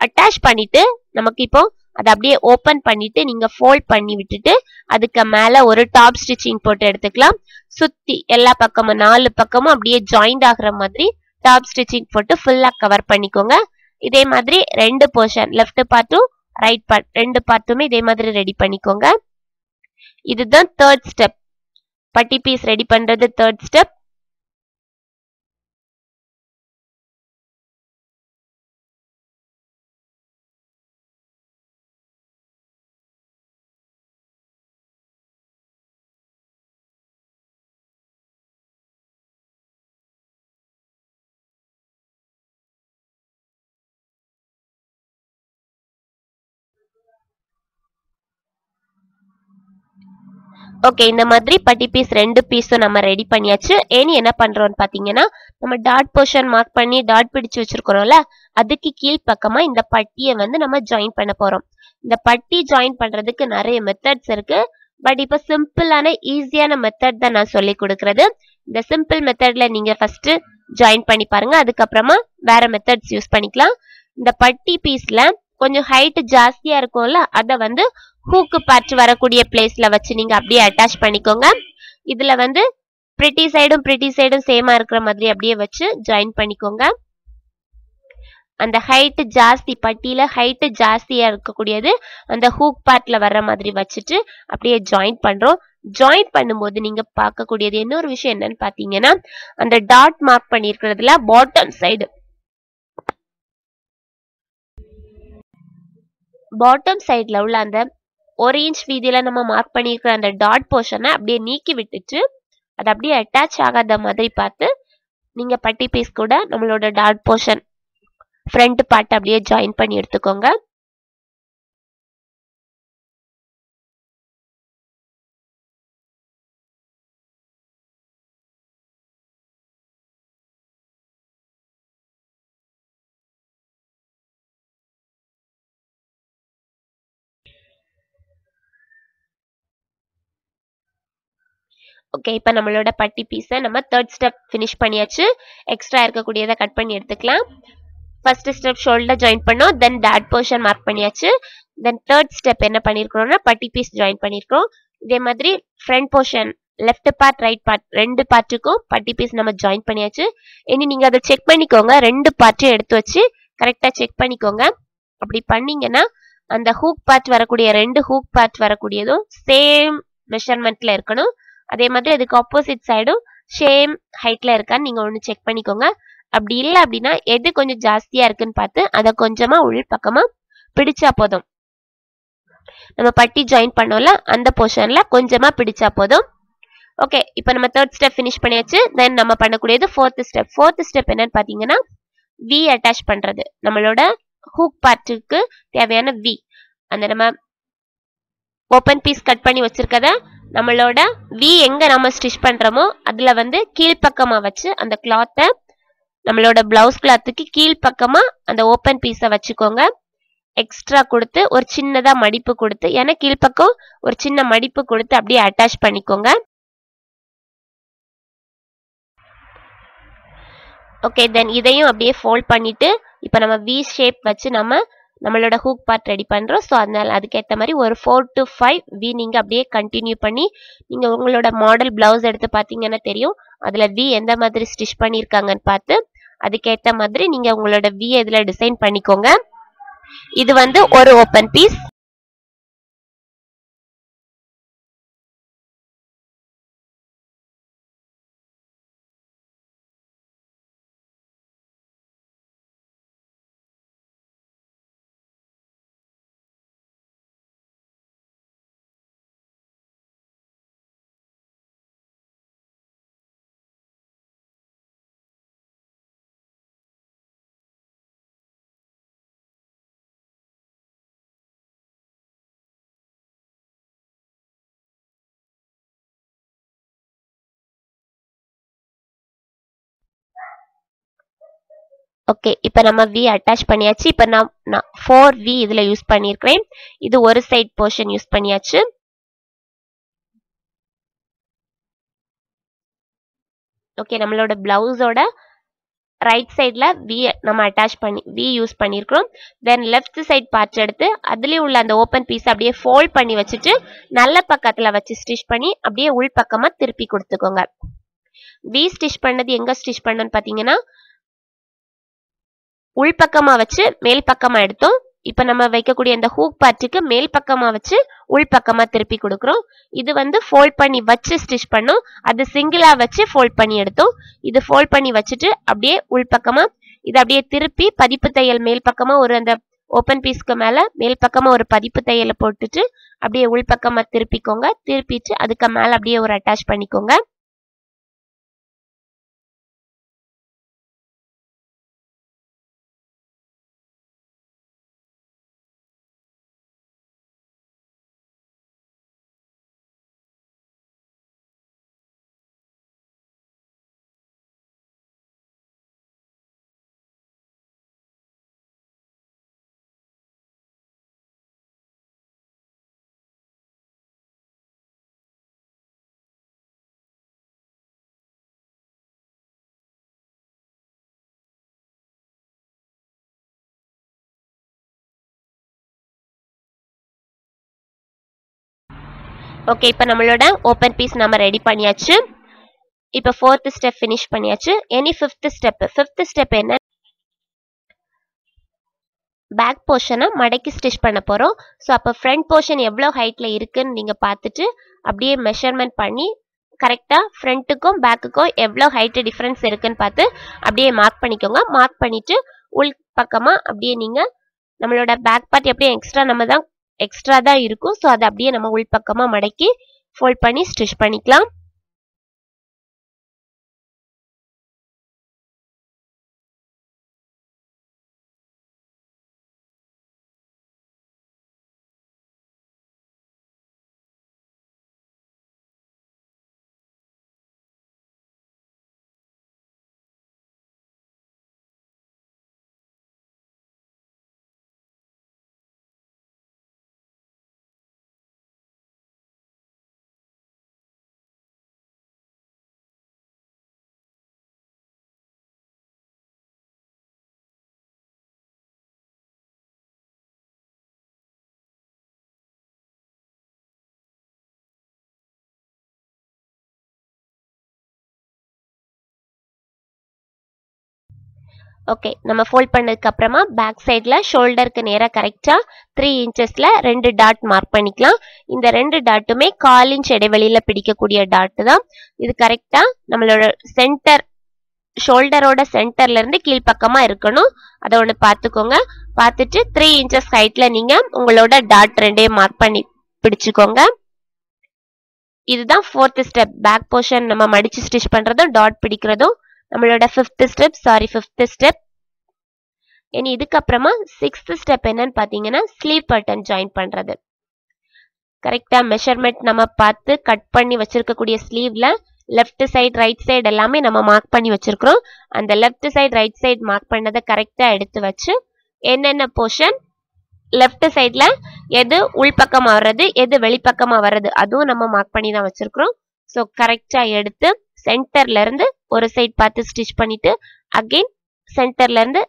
அட்டாச் பண்ணிட்டு நமக்கு இப்போ அதை அப்படியே ஓப்பன் பண்ணிட்டு நீங்க ஃபோல்ட் பண்ணி விட்டுட்டு அதுக்கு மேல ஒரு டாப் ஸ்டிச்சிங் போட்டு எடுத்துக்கலாம். சுத்தி எல்லா பக்கமும் நாலு பக்கமும் அப்படியே ஜாயிண்ட் ஆகுற மாதிரி டாப் ஸ்டிச்சிங் போட்டு ஃபுல்லா கவர் பண்ணிக்கோங்க. இதே மாதிரி ரெண்டு போர்ஷன் லெஃப்ட் பார்ட்டும் ரைட் பார்ட் ரெண்டு பார்ட்டுமே இதே மாதிரி ரெடி பண்ணிக்கோங்க. இதுதான் தேர்ட் ஸ்டெப் பட்டி பீஸ் ரெடி பண்ணுறது தேர்ட் ஸ்டெப் ஓகே இந்த மாதிரி பட்டி பீஸ் ரெண்டு பீஸும் நம்ம ரெடி பண்ணியாச்சு. இனி என்ன பண்றோம்னு பாத்தீங்கன்னா நம்ம டாட் போர்ஷன் மார்க் பண்ணி டாட் பிடிச்சு வச்சிருக்கிறோம்ல அதுக்கு கீழ் இந்த பட்டியை வந்து நம்ம ஜாயின் பண்ண போறோம். இந்த பட்டி ஜாயின் பண்றதுக்கு நிறைய மெத்தட்ஸ் இருக்கு. பட் இப்போ சிம்பிளான ஈஸியான மெத்தட் தான் நான் சொல்லி கொடுக்கறது. இந்த சிம்பிள் மெத்தட்ல நீங்க ஃபர்ஸ்ட் ஜாயின் பண்ணி பாருங்க. அதுக்கப்புறமா வேற மெத்தட்ஸ் யூஸ் பண்ணிக்கலாம். இந்த பட்டி பீஸ்ல கொஞ்சம் ஹைட் ஜாஸ்தியா இருக்கும்ல அதை வந்து ஹூக்கு பார்ட் வரக்கூடிய பிளேஸ்ல வச்சு நீங்க அப்படியே அட்டாச் பண்ணிக்கோங்க. இதுல வந்து பிரிட்டி சைடும் பிரிட்டி சைடும் சேமா இருக்கிற மாதிரி அப்படியே வச்சு ஜாயின் பண்ணிக்கோங்க. அந்த ஹைட்டு ஜாஸ்தி பட்டியில ஹைட்டு ஜாஸ்தியா இருக்கக்கூடியது அந்த ஹூக் பார்ட்ல வர்ற மாதிரி வச்சுட்டு அப்படியே ஜாயின் பண்றோம். ஜாயின் பண்ணும்போது நீங்க பார்க்கக்கூடியது இன்னொரு விஷயம் என்னன்னு பாத்தீங்கன்னா அந்த டாட் மார்க் பண்ணிருக்கிறதுல பாட்டம் சைடு பாட்டம் சைடில் உள்ள அந்த ஒரு இன்ச் வீதியில் நம்ம மார்க் பண்ணியிருக்கிற அந்த டாட் போர்ஷனை அப்படியே நீக்கி விட்டுட்டு அது அப்படியே அட்டாச் ஆகாத மாதிரி பார்த்து நீங்கள் பட்டி பீஸ் கூட நம்மளோட டாட் போர்ஷன் ஃப்ரண்ட் பார்ட் அப்படியே ஜாயின் பண்ணி எடுத்துக்கோங்க. ஓகே இப்போ நம்மளோட பட்டி பீஸை நம்ம தேர்ட் ஸ்டெப் ஃபினிஷ் பண்ணியாச்சு. எக்ஸ்ட்ரா இருக்கக்கூடியதை கட் பண்ணி எடுத்துக்கலாம். ஃபர்ஸ்ட் ஸ்டெப் ஷோல்டர் ஜாயின் பண்ணோம். தென் டேட் போர்ஷன் மார்க் பண்ணியாச்சு. தென் தேர்ட் ஸ்டெப் என்ன பண்ணியிருக்கிறோம்னா பட்டி பீஸ் ஜாயின் பண்ணியிருக்கோம் இதே மாதிரி front portion left part right part ரெண்டு பார்ட்டுக்கும் பட்டி பீஸ் நம்ம ஜாயின் பண்ணியாச்சு. இனி நீங்கள் அதை செக் பண்ணிக்கோங்க. ரெண்டு பார்ட்டையும் எடுத்து வச்சு கரெக்டாக செக் பண்ணிக்கோங்க. அப்படி பண்ணீங்கன்னா அந்த ஹூக் பார்ட் வரக்கூடிய ரெண்டு ஹூக் பார்ட் வரக்கூடியதும் சேம் மெஷர்மெண்ட்ல இருக்கணும். அதே மாதிரி அதுக்கு ஆப்போசிட் சைடும் சேம் ஹைட்ல இருக்கான்னு நீங்க ஒன்று செக் பண்ணிக்கோங்க. அப்படி இல்லை அப்படின்னா எது கொஞ்சம் ஜாஸ்தியா இருக்குன்னு பார்த்து அதை கொஞ்சமா உள் பக்கமா பிடிச்சா போதும். நம்ம பட்டி ஜாயின் பண்ணோம்ல அந்த போர்ஷன்ல கொஞ்சமா பிடிச்சா போதும். ஓகே இப்போ நம்ம தேர்ட் ஸ்டெப் ஃபினிஷ் பண்ணியாச்சு. தென் நம்ம பண்ணக்கூடியது ஃபோர்த் ஸ்டெப் ஃபோர்த் ஸ்டெப் என்னன்னு பார்த்தீங்கன்னா வி அட்டாச் பண்றது. நம்மளோட ஹூக் பார்ட்டுக்கு தேவையான வி அந்த நம்ம ஓப்பன் பீஸ் கட் பண்ணி வச்சிருக்கத நம்மளோட வி எங்கே நம்ம ஸ்டிச் பண்ணுறோமோ அதில் வந்து கீழ்ப்பக்கமாக வச்சு அந்த கிளாத்தை நம்மளோட ப்ளவுஸ் கிளாத்துக்கு கீழ்ப்பக்கமாக அந்த ஓப்பன் பீஸை வச்சுக்கோங்க. எக்ஸ்ட்ரா கொடுத்து ஒரு சின்னதாக மடிப்பு கொடுத்து ஏன்னா கீழ்ப்பக்கம் ஒரு சின்ன மடிப்பு கொடுத்து அப்படியே அட்டாச் பண்ணிக்கோங்க. ஓகே தென் இதையும் அப்படியே ஃபோல்ட் பண்ணிவிட்டு இப்போ நம்ம வி ஷேப் வச்சு நம்ம நம்மளோட ஹூக் பார்ட் ரெடி பண்ணுறோம் ஸோ அதனால் அதுக்கேற்ற மாதிரி ஒரு ஃபோர் டு ஃபைவ் வி நீங்கள் அப்படியே கண்டினியூ பண்ணி நீங்கள் உங்களோட மாடல் பிளவுஸ் எடுத்து பார்த்தீங்கன்னா தெரியும். அதில் வி எந்த மாதிரி ஸ்டிச் பண்ணியிருக்காங்கன்னு பார்த்து அதுக்கேற்ற மாதிரி நீங்கள் உங்களோட வி இதில் டிசைன் பண்ணிக்கோங்க. இது வந்து ஒரு ஓப்பன் பீஸ் ஓகே இப்போ நம்ம வி அட்டாச் பண்ணியாச்சு. இப்போ நான் நான் ஃபோர் வி இதில் யூஸ் பண்ணியிருக்கிறேன் இது ஒரு சைட் போர்ஷன் யூஸ் பண்ணியாச்சு. ஓகே நம்மளோட பிளவுஸோட ரைட் சைடில் வி நம்ம அட்டாச் பண்ணி வி யூஸ் பண்ணியிருக்கிறோம் தென் லெஃப்ட் சைட் பார்ட் எடுத்து அதுலேயும் உள்ள அந்த ஓப்பன் பீஸ் அப்படியே ஃபோல்ட் பண்ணி வச்சுட்டு நல்ல பக்கத்தில் வச்சு ஸ்டிச் பண்ணி அப்படியே உள் பக்கமாக திருப்பி கொடுத்துக்கோங்க. வி ஸ்டிச் பண்ணது எங்கே ஸ்டிச் பண்ணணும்னு பார்த்தீங்கன்னா உள்பக்கமா வச்சு மேல் பக்கமா எடுத்தோம். இப்ப நம்ம வைக்கக்கூடிய இந்த ஹூக் பார்ட்டுக்கு மேல் பக்கமா வச்சு உள் பக்கமா திருப்பி கொடுக்குறோம். இது வந்து ஃபோல்ட் பண்ணி வச்சு ஸ்டிச் பண்ணோம். அது சிங்கிளா வச்சு ஃபோல்ட் பண்ணி எடுத்தோம். இது ஃபோல்ட் பண்ணி வச்சுட்டு அப்படியே உள் பக்கமா இது அப்படியே திருப்பி பதிப்பு தையல் மேல் பக்கமா ஒரு அந்த ஓப்பன் பீஸ்க்கு மேல மேல் பக்கமா ஒரு பதிப்பு தையலை போட்டுட்டு அப்படியே உள் பக்கமா திருப்பிக்கோங்க. திருப்பிட்டு அதுக்கு மேல அப்படியே ஒரு அட்டாச் பண்ணிக்கோங்க. ஓகே இப்போ நம்மளோட ஓப்பன் பீஸ் நம்ம ரெடி பண்ணியாச்சு. இப்போ ஃபோர்த் ஸ்டெப் ஃபினிஷ் பண்ணியாச்சு. எனி ஃபிஃப்த் ஸ்டெப் ஃபிஃப்த் ஸ்டெப் என்ன? பேக் போர்ஷனை மடக்கி ஸ்டிச் பண்ண போகிறோம் ஸோ அப்போ ஃப்ரண்ட் போர்ஷன் எவ்வளோ ஹைட்டில் இருக்குன்னு நீங்கள் பார்த்துட்டு அப்படியே மெஷர்மெண்ட் பண்ணி கரெக்டாக ஃப்ரண்ட்டுக்கும் பேக்குக்கும் எவ்வளோ ஹைட்டு டிஃப்ரென்ஸ் இருக்குன்னு பார்த்து அப்படியே மார்க் பண்ணிக்கோங்க. மார்க் பண்ணிவிட்டு உள் பக்கமாக அப்படியே நீங்கள் நம்மளோட பேக் பார்ட் எப்படியும் எக்ஸ்ட்ரா நம்ம தான் எக்ஸ்ட்ரா தான் இருக்கும். ஸோ அதை அப்படியே நம்ம உள்பக்கமாக மடக்கி ஃபோல்ட் பண்ணி ஸ்டிச் பண்ணிக்கலாம். ஓகே நம்ம ஃபோல்ட் பண்ணதுக்கு அப்புறமா பேக் சைடில் ஷோல்டருக்கு நேராக கரெக்டாக த்ரீ இன்ச்சஸில் ரெண்டு டாட் மார்க் பண்ணிக்கலாம். இந்த ரெண்டு டாட்டுமே கால் இன்ச் இடைவெளியில் பிடிக்கக்கூடிய டாட்டு தான். இது கரெக்டாக நம்மளோட சென்டர் ஷோல்டரோட சென்டர்லேருந்து கீழ்ப்பக்கமாக இருக்கணும். அதை ஒன்று பார்த்துக்கோங்க. பார்த்துட்டு த்ரீ இன்ச்சஸ் ஹைட்டில் நீங்கள் உங்களோட டாட் ரெண்டையும் மார்க் பண்ணி பிடிச்சிக்கோங்க. இதுதான் ஃபோர்த் ஸ்டெப் பேக் போர்ஷன் நம்ம மடித்து ஸ்டிச் பண்ணுறதும் டாட் பிடிக்கிறதும். நம்மளோட fifth step sorry fifth step இனி இதுக்கப்புறமா சிக்ஸ்த் ஸ்டெப் என்னன்னு பார்த்தீங்கன்னா ஸ்லீவ் பட்டன் ஜாயின் பண்ணுறது கரெக்டாக மெஷர்மெண்ட் நம்ம பார்த்து கட் பண்ணி வச்சிருக்கக்கூடிய ஸ்லீவில் லெஃப்ட் சைடு ரைட் சைடு எல்லாமே நம்ம மார்க் பண்ணி வச்சிருக்கிறோம். அந்த left side right side mark பண்ணதை கரெக்டாக எடுத்து வச்சு என்னென்ன போர்ஷன் லெஃப்ட் சைடில் எது உள்பக்கமாக வர்றது எது வெளிப்பக்கமாக வர்றது அதுவும் நம்ம மார்க் பண்ணி தான் வச்சுருக்குறோம். ஸோ கரெக்டாக எடுத்து சென்டர்ல இருந்து ஒரு சைடு பார்த்து ஸ்டிச் பண்ணிட்டு அகெயின் சென்டர்ல இருந்து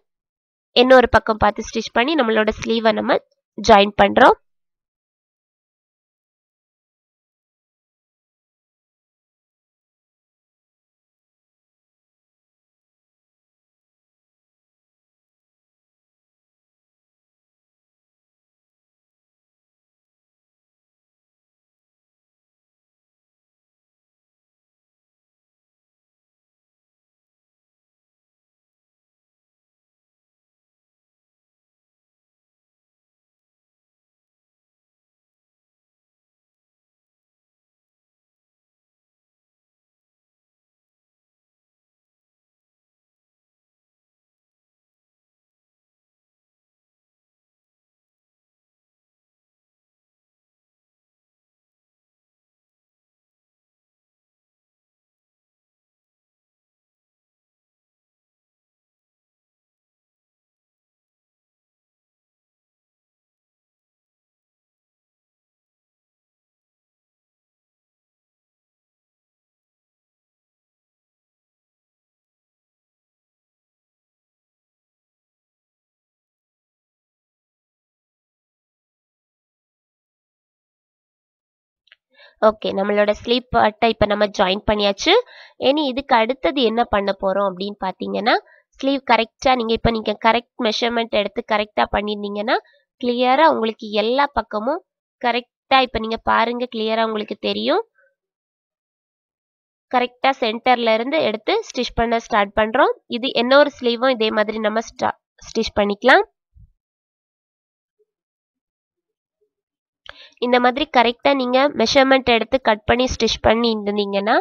இன்னொரு பக்கம் பார்த்து ஸ்டிச் பண்ணி நம்மளோட ஸ்லீவை நம்ம ஜாயின் பண்றோம். ஓகே நம்மளோட ஸ்லீப் பார்ட்டை இப்போ நம்ம ஜாயின் பண்ணியாச்சு. இனி இதுக்கு அடுத்தது என்ன பண்ண போகிறோம் அப்படின்னு பார்த்தீங்கன்னா ஸ்லீவ் கரெக்டாக நீங்கள் இப்போ நீங்கள் கரெக்ட் மெஷர்மெண்ட் எடுத்து கரெக்டாக பண்ணியிருந்தீங்கன்னா கிளியராக உங்களுக்கு எல்லா பக்கமும் கரெக்டாக இப்போ நீங்கள் பாருங்கள் கிளியராக உங்களுக்கு தெரியும். கரெக்டாக சென்டர்ல இருந்து எடுத்து ஸ்டிச் பண்ண ஸ்டார்ட் பண்ணுறோம் இது இன்னொரு ஸ்லீவும் இதே மாதிரி நம்ம ஸ்டா ஸ்டிச் பண்ணிக்கலாம். இந்த மாதிரி கரெக்டாக நீங்கள் மெஷர்மெண்ட் எடுத்து கட் பண்ணி ஸ்டிச் பண்ணி இருந்தீங்கன்னா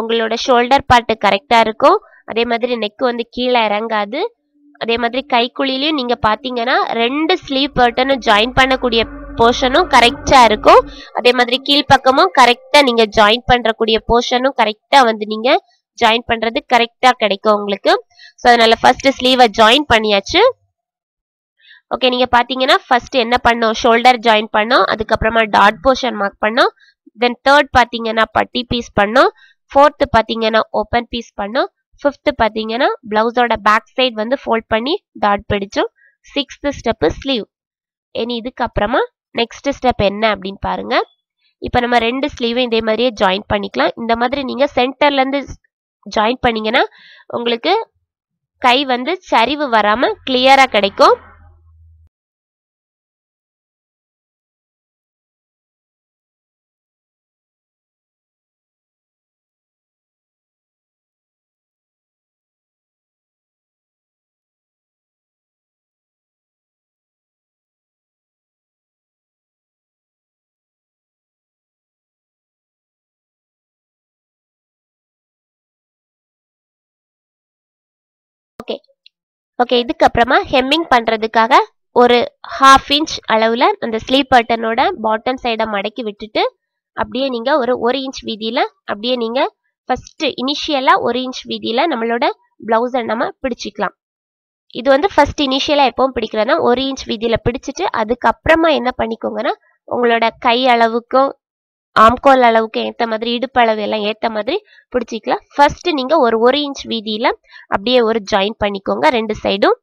உங்களோட ஷோல்டர் பார்ட்டு கரெக்டாக இருக்கும். அதே மாதிரி நெக்கு வந்து கீழே இறங்காது. அதே மாதிரி கைக்குழிலையும் நீங்கள் பார்த்தீங்கன்னா ரெண்டு ஸ்லீவ் பர்ட்டனும் ஜாயின் பண்ணக்கூடிய போர்ஷனும் கரெக்டாக இருக்கும். அதே மாதிரி கீழ்ப்பக்கமும் கரெக்டாக நீங்கள் ஜாயின் பண்ணுறக்கூடிய போர்ஷனும் கரெக்டாக வந்து நீங்கள் ஜாயின் பண்ணுறது கரெக்டாக கிடைக்கும் உங்களுக்கு. ஸோ அதனால் ஃபர்ஸ்ட் ஸ்லீவை ஜாயின் பண்ணியாச்சு. ஓகே நீங்க பாத்தீங்கன்னா ஃபர்ஸ்ட் என்ன பண்ணோம் ஷோல்டர் ஜாயின் பண்ணோம் அதுக்கப்புறமா டாட் போர்ஷன் மார்க் பண்ணோம் தென் தேர்ட் பாத்தீங்கன்னா பட்டி பீஸ் பண்ணோம் ஃபோர்த்து பாத்தீங்கன்னா ஓப்பன் பீஸ் பண்ணோம் ஃபிஃப்த்து பாத்தீங்கன்னா பிளவுஸோட பேக் சைட் வந்து ஃபோல்ட் பண்ணி டாட் பிடிச்சோம். சிக்ஸ்த் ஸ்டெப்பு ஸ்லீவ் இனி இதுக்கப்புறமா நெக்ஸ்ட் ஸ்டெப் என்ன அப்படின்னு பாருங்க. இப்போ நம்ம ரெண்டு ஸ்லீவும் இதே மாதிரியே ஜாயின் பண்ணிக்கலாம். இந்த மாதிரி நீங்க சென்டர்லேருந்து ஜாயின் பண்ணீங்கன்னா உங்களுக்கு கை வந்து சரிவு வராம கிளியரா கிடைக்கும். ஓகே இதுக்கப்புறமா ஹெம்மிங் பண்ணுறதுக்காக ஒரு ஹாஃப் இன்ச் அளவில் அந்த ஸ்லீவ் பட்டனோட பாட்டம் சைடை மடக்கி விட்டுட்டு அப்படியே நீங்கள் ஒரு ஒரு இன்ச் வீதியில் அப்படியே நீங்கள் ஃபஸ்ட்டு இனிஷியலாக ஒரு இன்ச் வீதியில் நம்மளோட ப்ளவுஸை நம்ம பிடிச்சிக்கலாம். இது வந்து ஃபர்ஸ்ட் இனிஷியலாக எப்பவும் பிடிக்கிறதா ஒரு இன்ச் வீதியில் பிடிச்சிட்டு அதுக்கப்புறமா என்ன பண்ணிக்கோங்கன்னா உங்களோட கை அளவுக்கும் ஆம்கோல் அளவுக்கு ஏற்ற மாதிரி இடுப்பு அளவு எல்லாம் ஏற்ற மாதிரி பிடிச்சிக்கலாம். ஃபர்ஸ்ட் நீங்கள் ஒரு ஒரு இன்ச் வீதியில் அப்படியே ஒரு ஜாயின் பண்ணிக்கோங்க. ரெண்டு சைடும்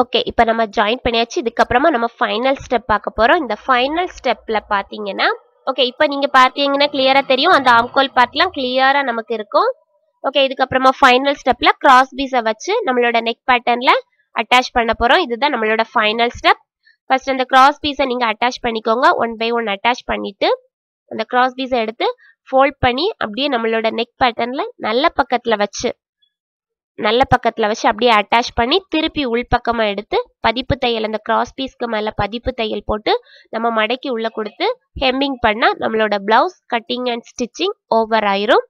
ஓகே இப்போ நம்ம ஜாயின் பண்ணியாச்சு. இதுக்கப்புறமா நம்ம ஃபைனல் ஸ்டெப் பார்க்க போகிறோம் இந்த ஃபைனல் ஸ்டெப்பில் பார்த்தீங்கன்னா ஓகே இப்போ நீங்கள் பார்த்தீங்கன்னா கிளியராக தெரியும். அந்த ஆம்கோல் பார்ட்லாம் கிளியராக நமக்கு இருக்கும். ஓகே இதுக்கப்புறமா ஃபைனல் ஸ்டெப்பில் கிராஸ் பீஸை வச்சு நம்மளோட நெக் பேட்டர்னில் அட்டாச் பண்ண போகிறோம் இதுதான் நம்மளோட ஃபைனல் ஸ்டெப் ஃபர்ஸ்ட் அந்த கிராஸ் பீஸை நீங்கள் அட்டாச் பண்ணிக்கோங்க. ஒன் பை ஒன் அட்டாச் பண்ணிவிட்டு அந்த கிராஸ் பீஸை எடுத்து ஃபோல்ட் பண்ணி அப்படியே நம்மளோட நெக் பேட்டர்னில் நல்ல பக்கத்தில் வச்சு நல்ல பக்கத்தில் வச்சு அப்படியே அட்டாச் பண்ணி திருப்பி உள்பக்கமாக எடுத்து பதிப்பு தையல் அந்த கிராஸ் பீஸ்க்கு மேலே பதிப்பு தையல் போட்டு நம்ம மடக்கி உள்ளே கொடுத்து ஹெம்மிங் பண்ணால் நம்மளோட blouse cutting and stitching over ஆயிரும்.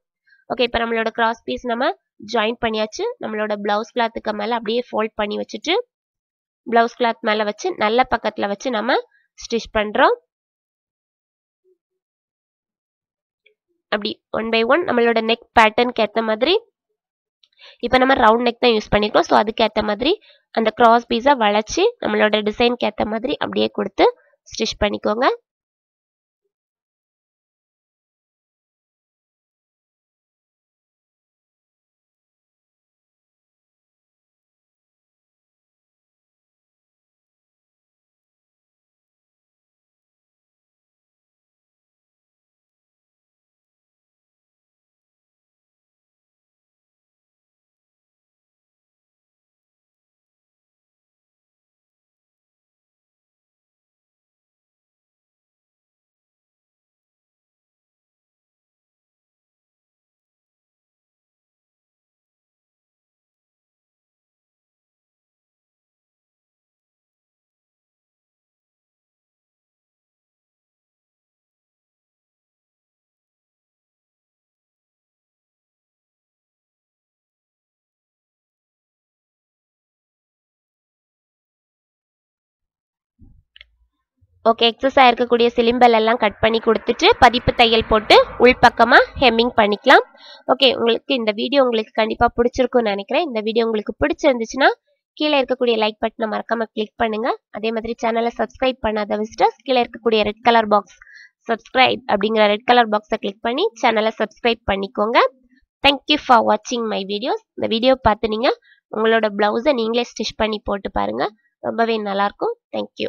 ஓகே இப்போ நம்மளோட கிராஸ் பீஸ் நம்ம ஜாயின் பண்ணியாச்சு. நம்மளோட ப்ளவுஸ் கிளாத்துக்கு மேலே அப்படியே ஃபோல்ட் பண்ணி வச்சுட்டு ப்ளவுஸ் கிளாத் மேலே வச்சு நல்ல பக்கத்தில் வச்சு நம்ம ஸ்டிச் பண்ணுறோம் அப்படி ஒன் பை ஒன் நம்மளோட நெக் பேட்டர்னுக்கு ஏற்ற மாதிரி இப்போ நம்ம ரவுண்ட் நெக் தான் யூஸ் பண்ணியிருக்கோம் ஸோ அதுக்கேற்ற மாதிரி அந்த கிராஸ் பீஸை வளைச்சி நம்மளோட டிசைனுக்கு ஏற்ற மாதிரி அப்படியே கொடுத்து ஸ்டிச் பண்ணிக்கோங்க. ஓகே எக்ஸஸ் இருக்கக்கூடிய சிலிம்பல் எல்லாம் கட் பண்ணி கொடுத்துட்டு பதிப்பு தையல் போட்டு உள்பக்கமாக ஹெம்மிங் பண்ணிக்கலாம். ஓகே உங்களுக்கு இந்த வீடியோ உங்களுக்கு கண்டிப்பாக பிடிச்சிருக்கும்னு நினைக்கிறேன். இந்த வீடியோ உங்களுக்கு பிடிச்சிருந்துச்சுன்னா கீழே இருக்கக்கூடிய லைக் பட்டனை மறக்காம கிளிக் பண்ணுங்க. அதே மாதிரி சேனலை சப்ஸ்கிரைப் பண்ணாத விசிட்டர்ஸ் கீழே இருக்கக்கூடிய ரெட் கலர் பாக்ஸ் சப்ஸ்கிரைப் அப்படிங்கிற ரெட் கலர் பாக்ஸை கிளிக் பண்ணி சேனலை சப்ஸ்கிரைப் பண்ணிக்கோங்க. தேங்க்யூ ஃபார் வாட்சிங் மை வீடியோஸ் இந்த வீடியோ பார்த்து நீங்கள் உங்களோட ப்ளவுஸை நீங்களே ஸ்டிச் பண்ணி போட்டு பாருங்கள் ரொம்பவே நல்லாயிருக்கும் தேங்க்யூ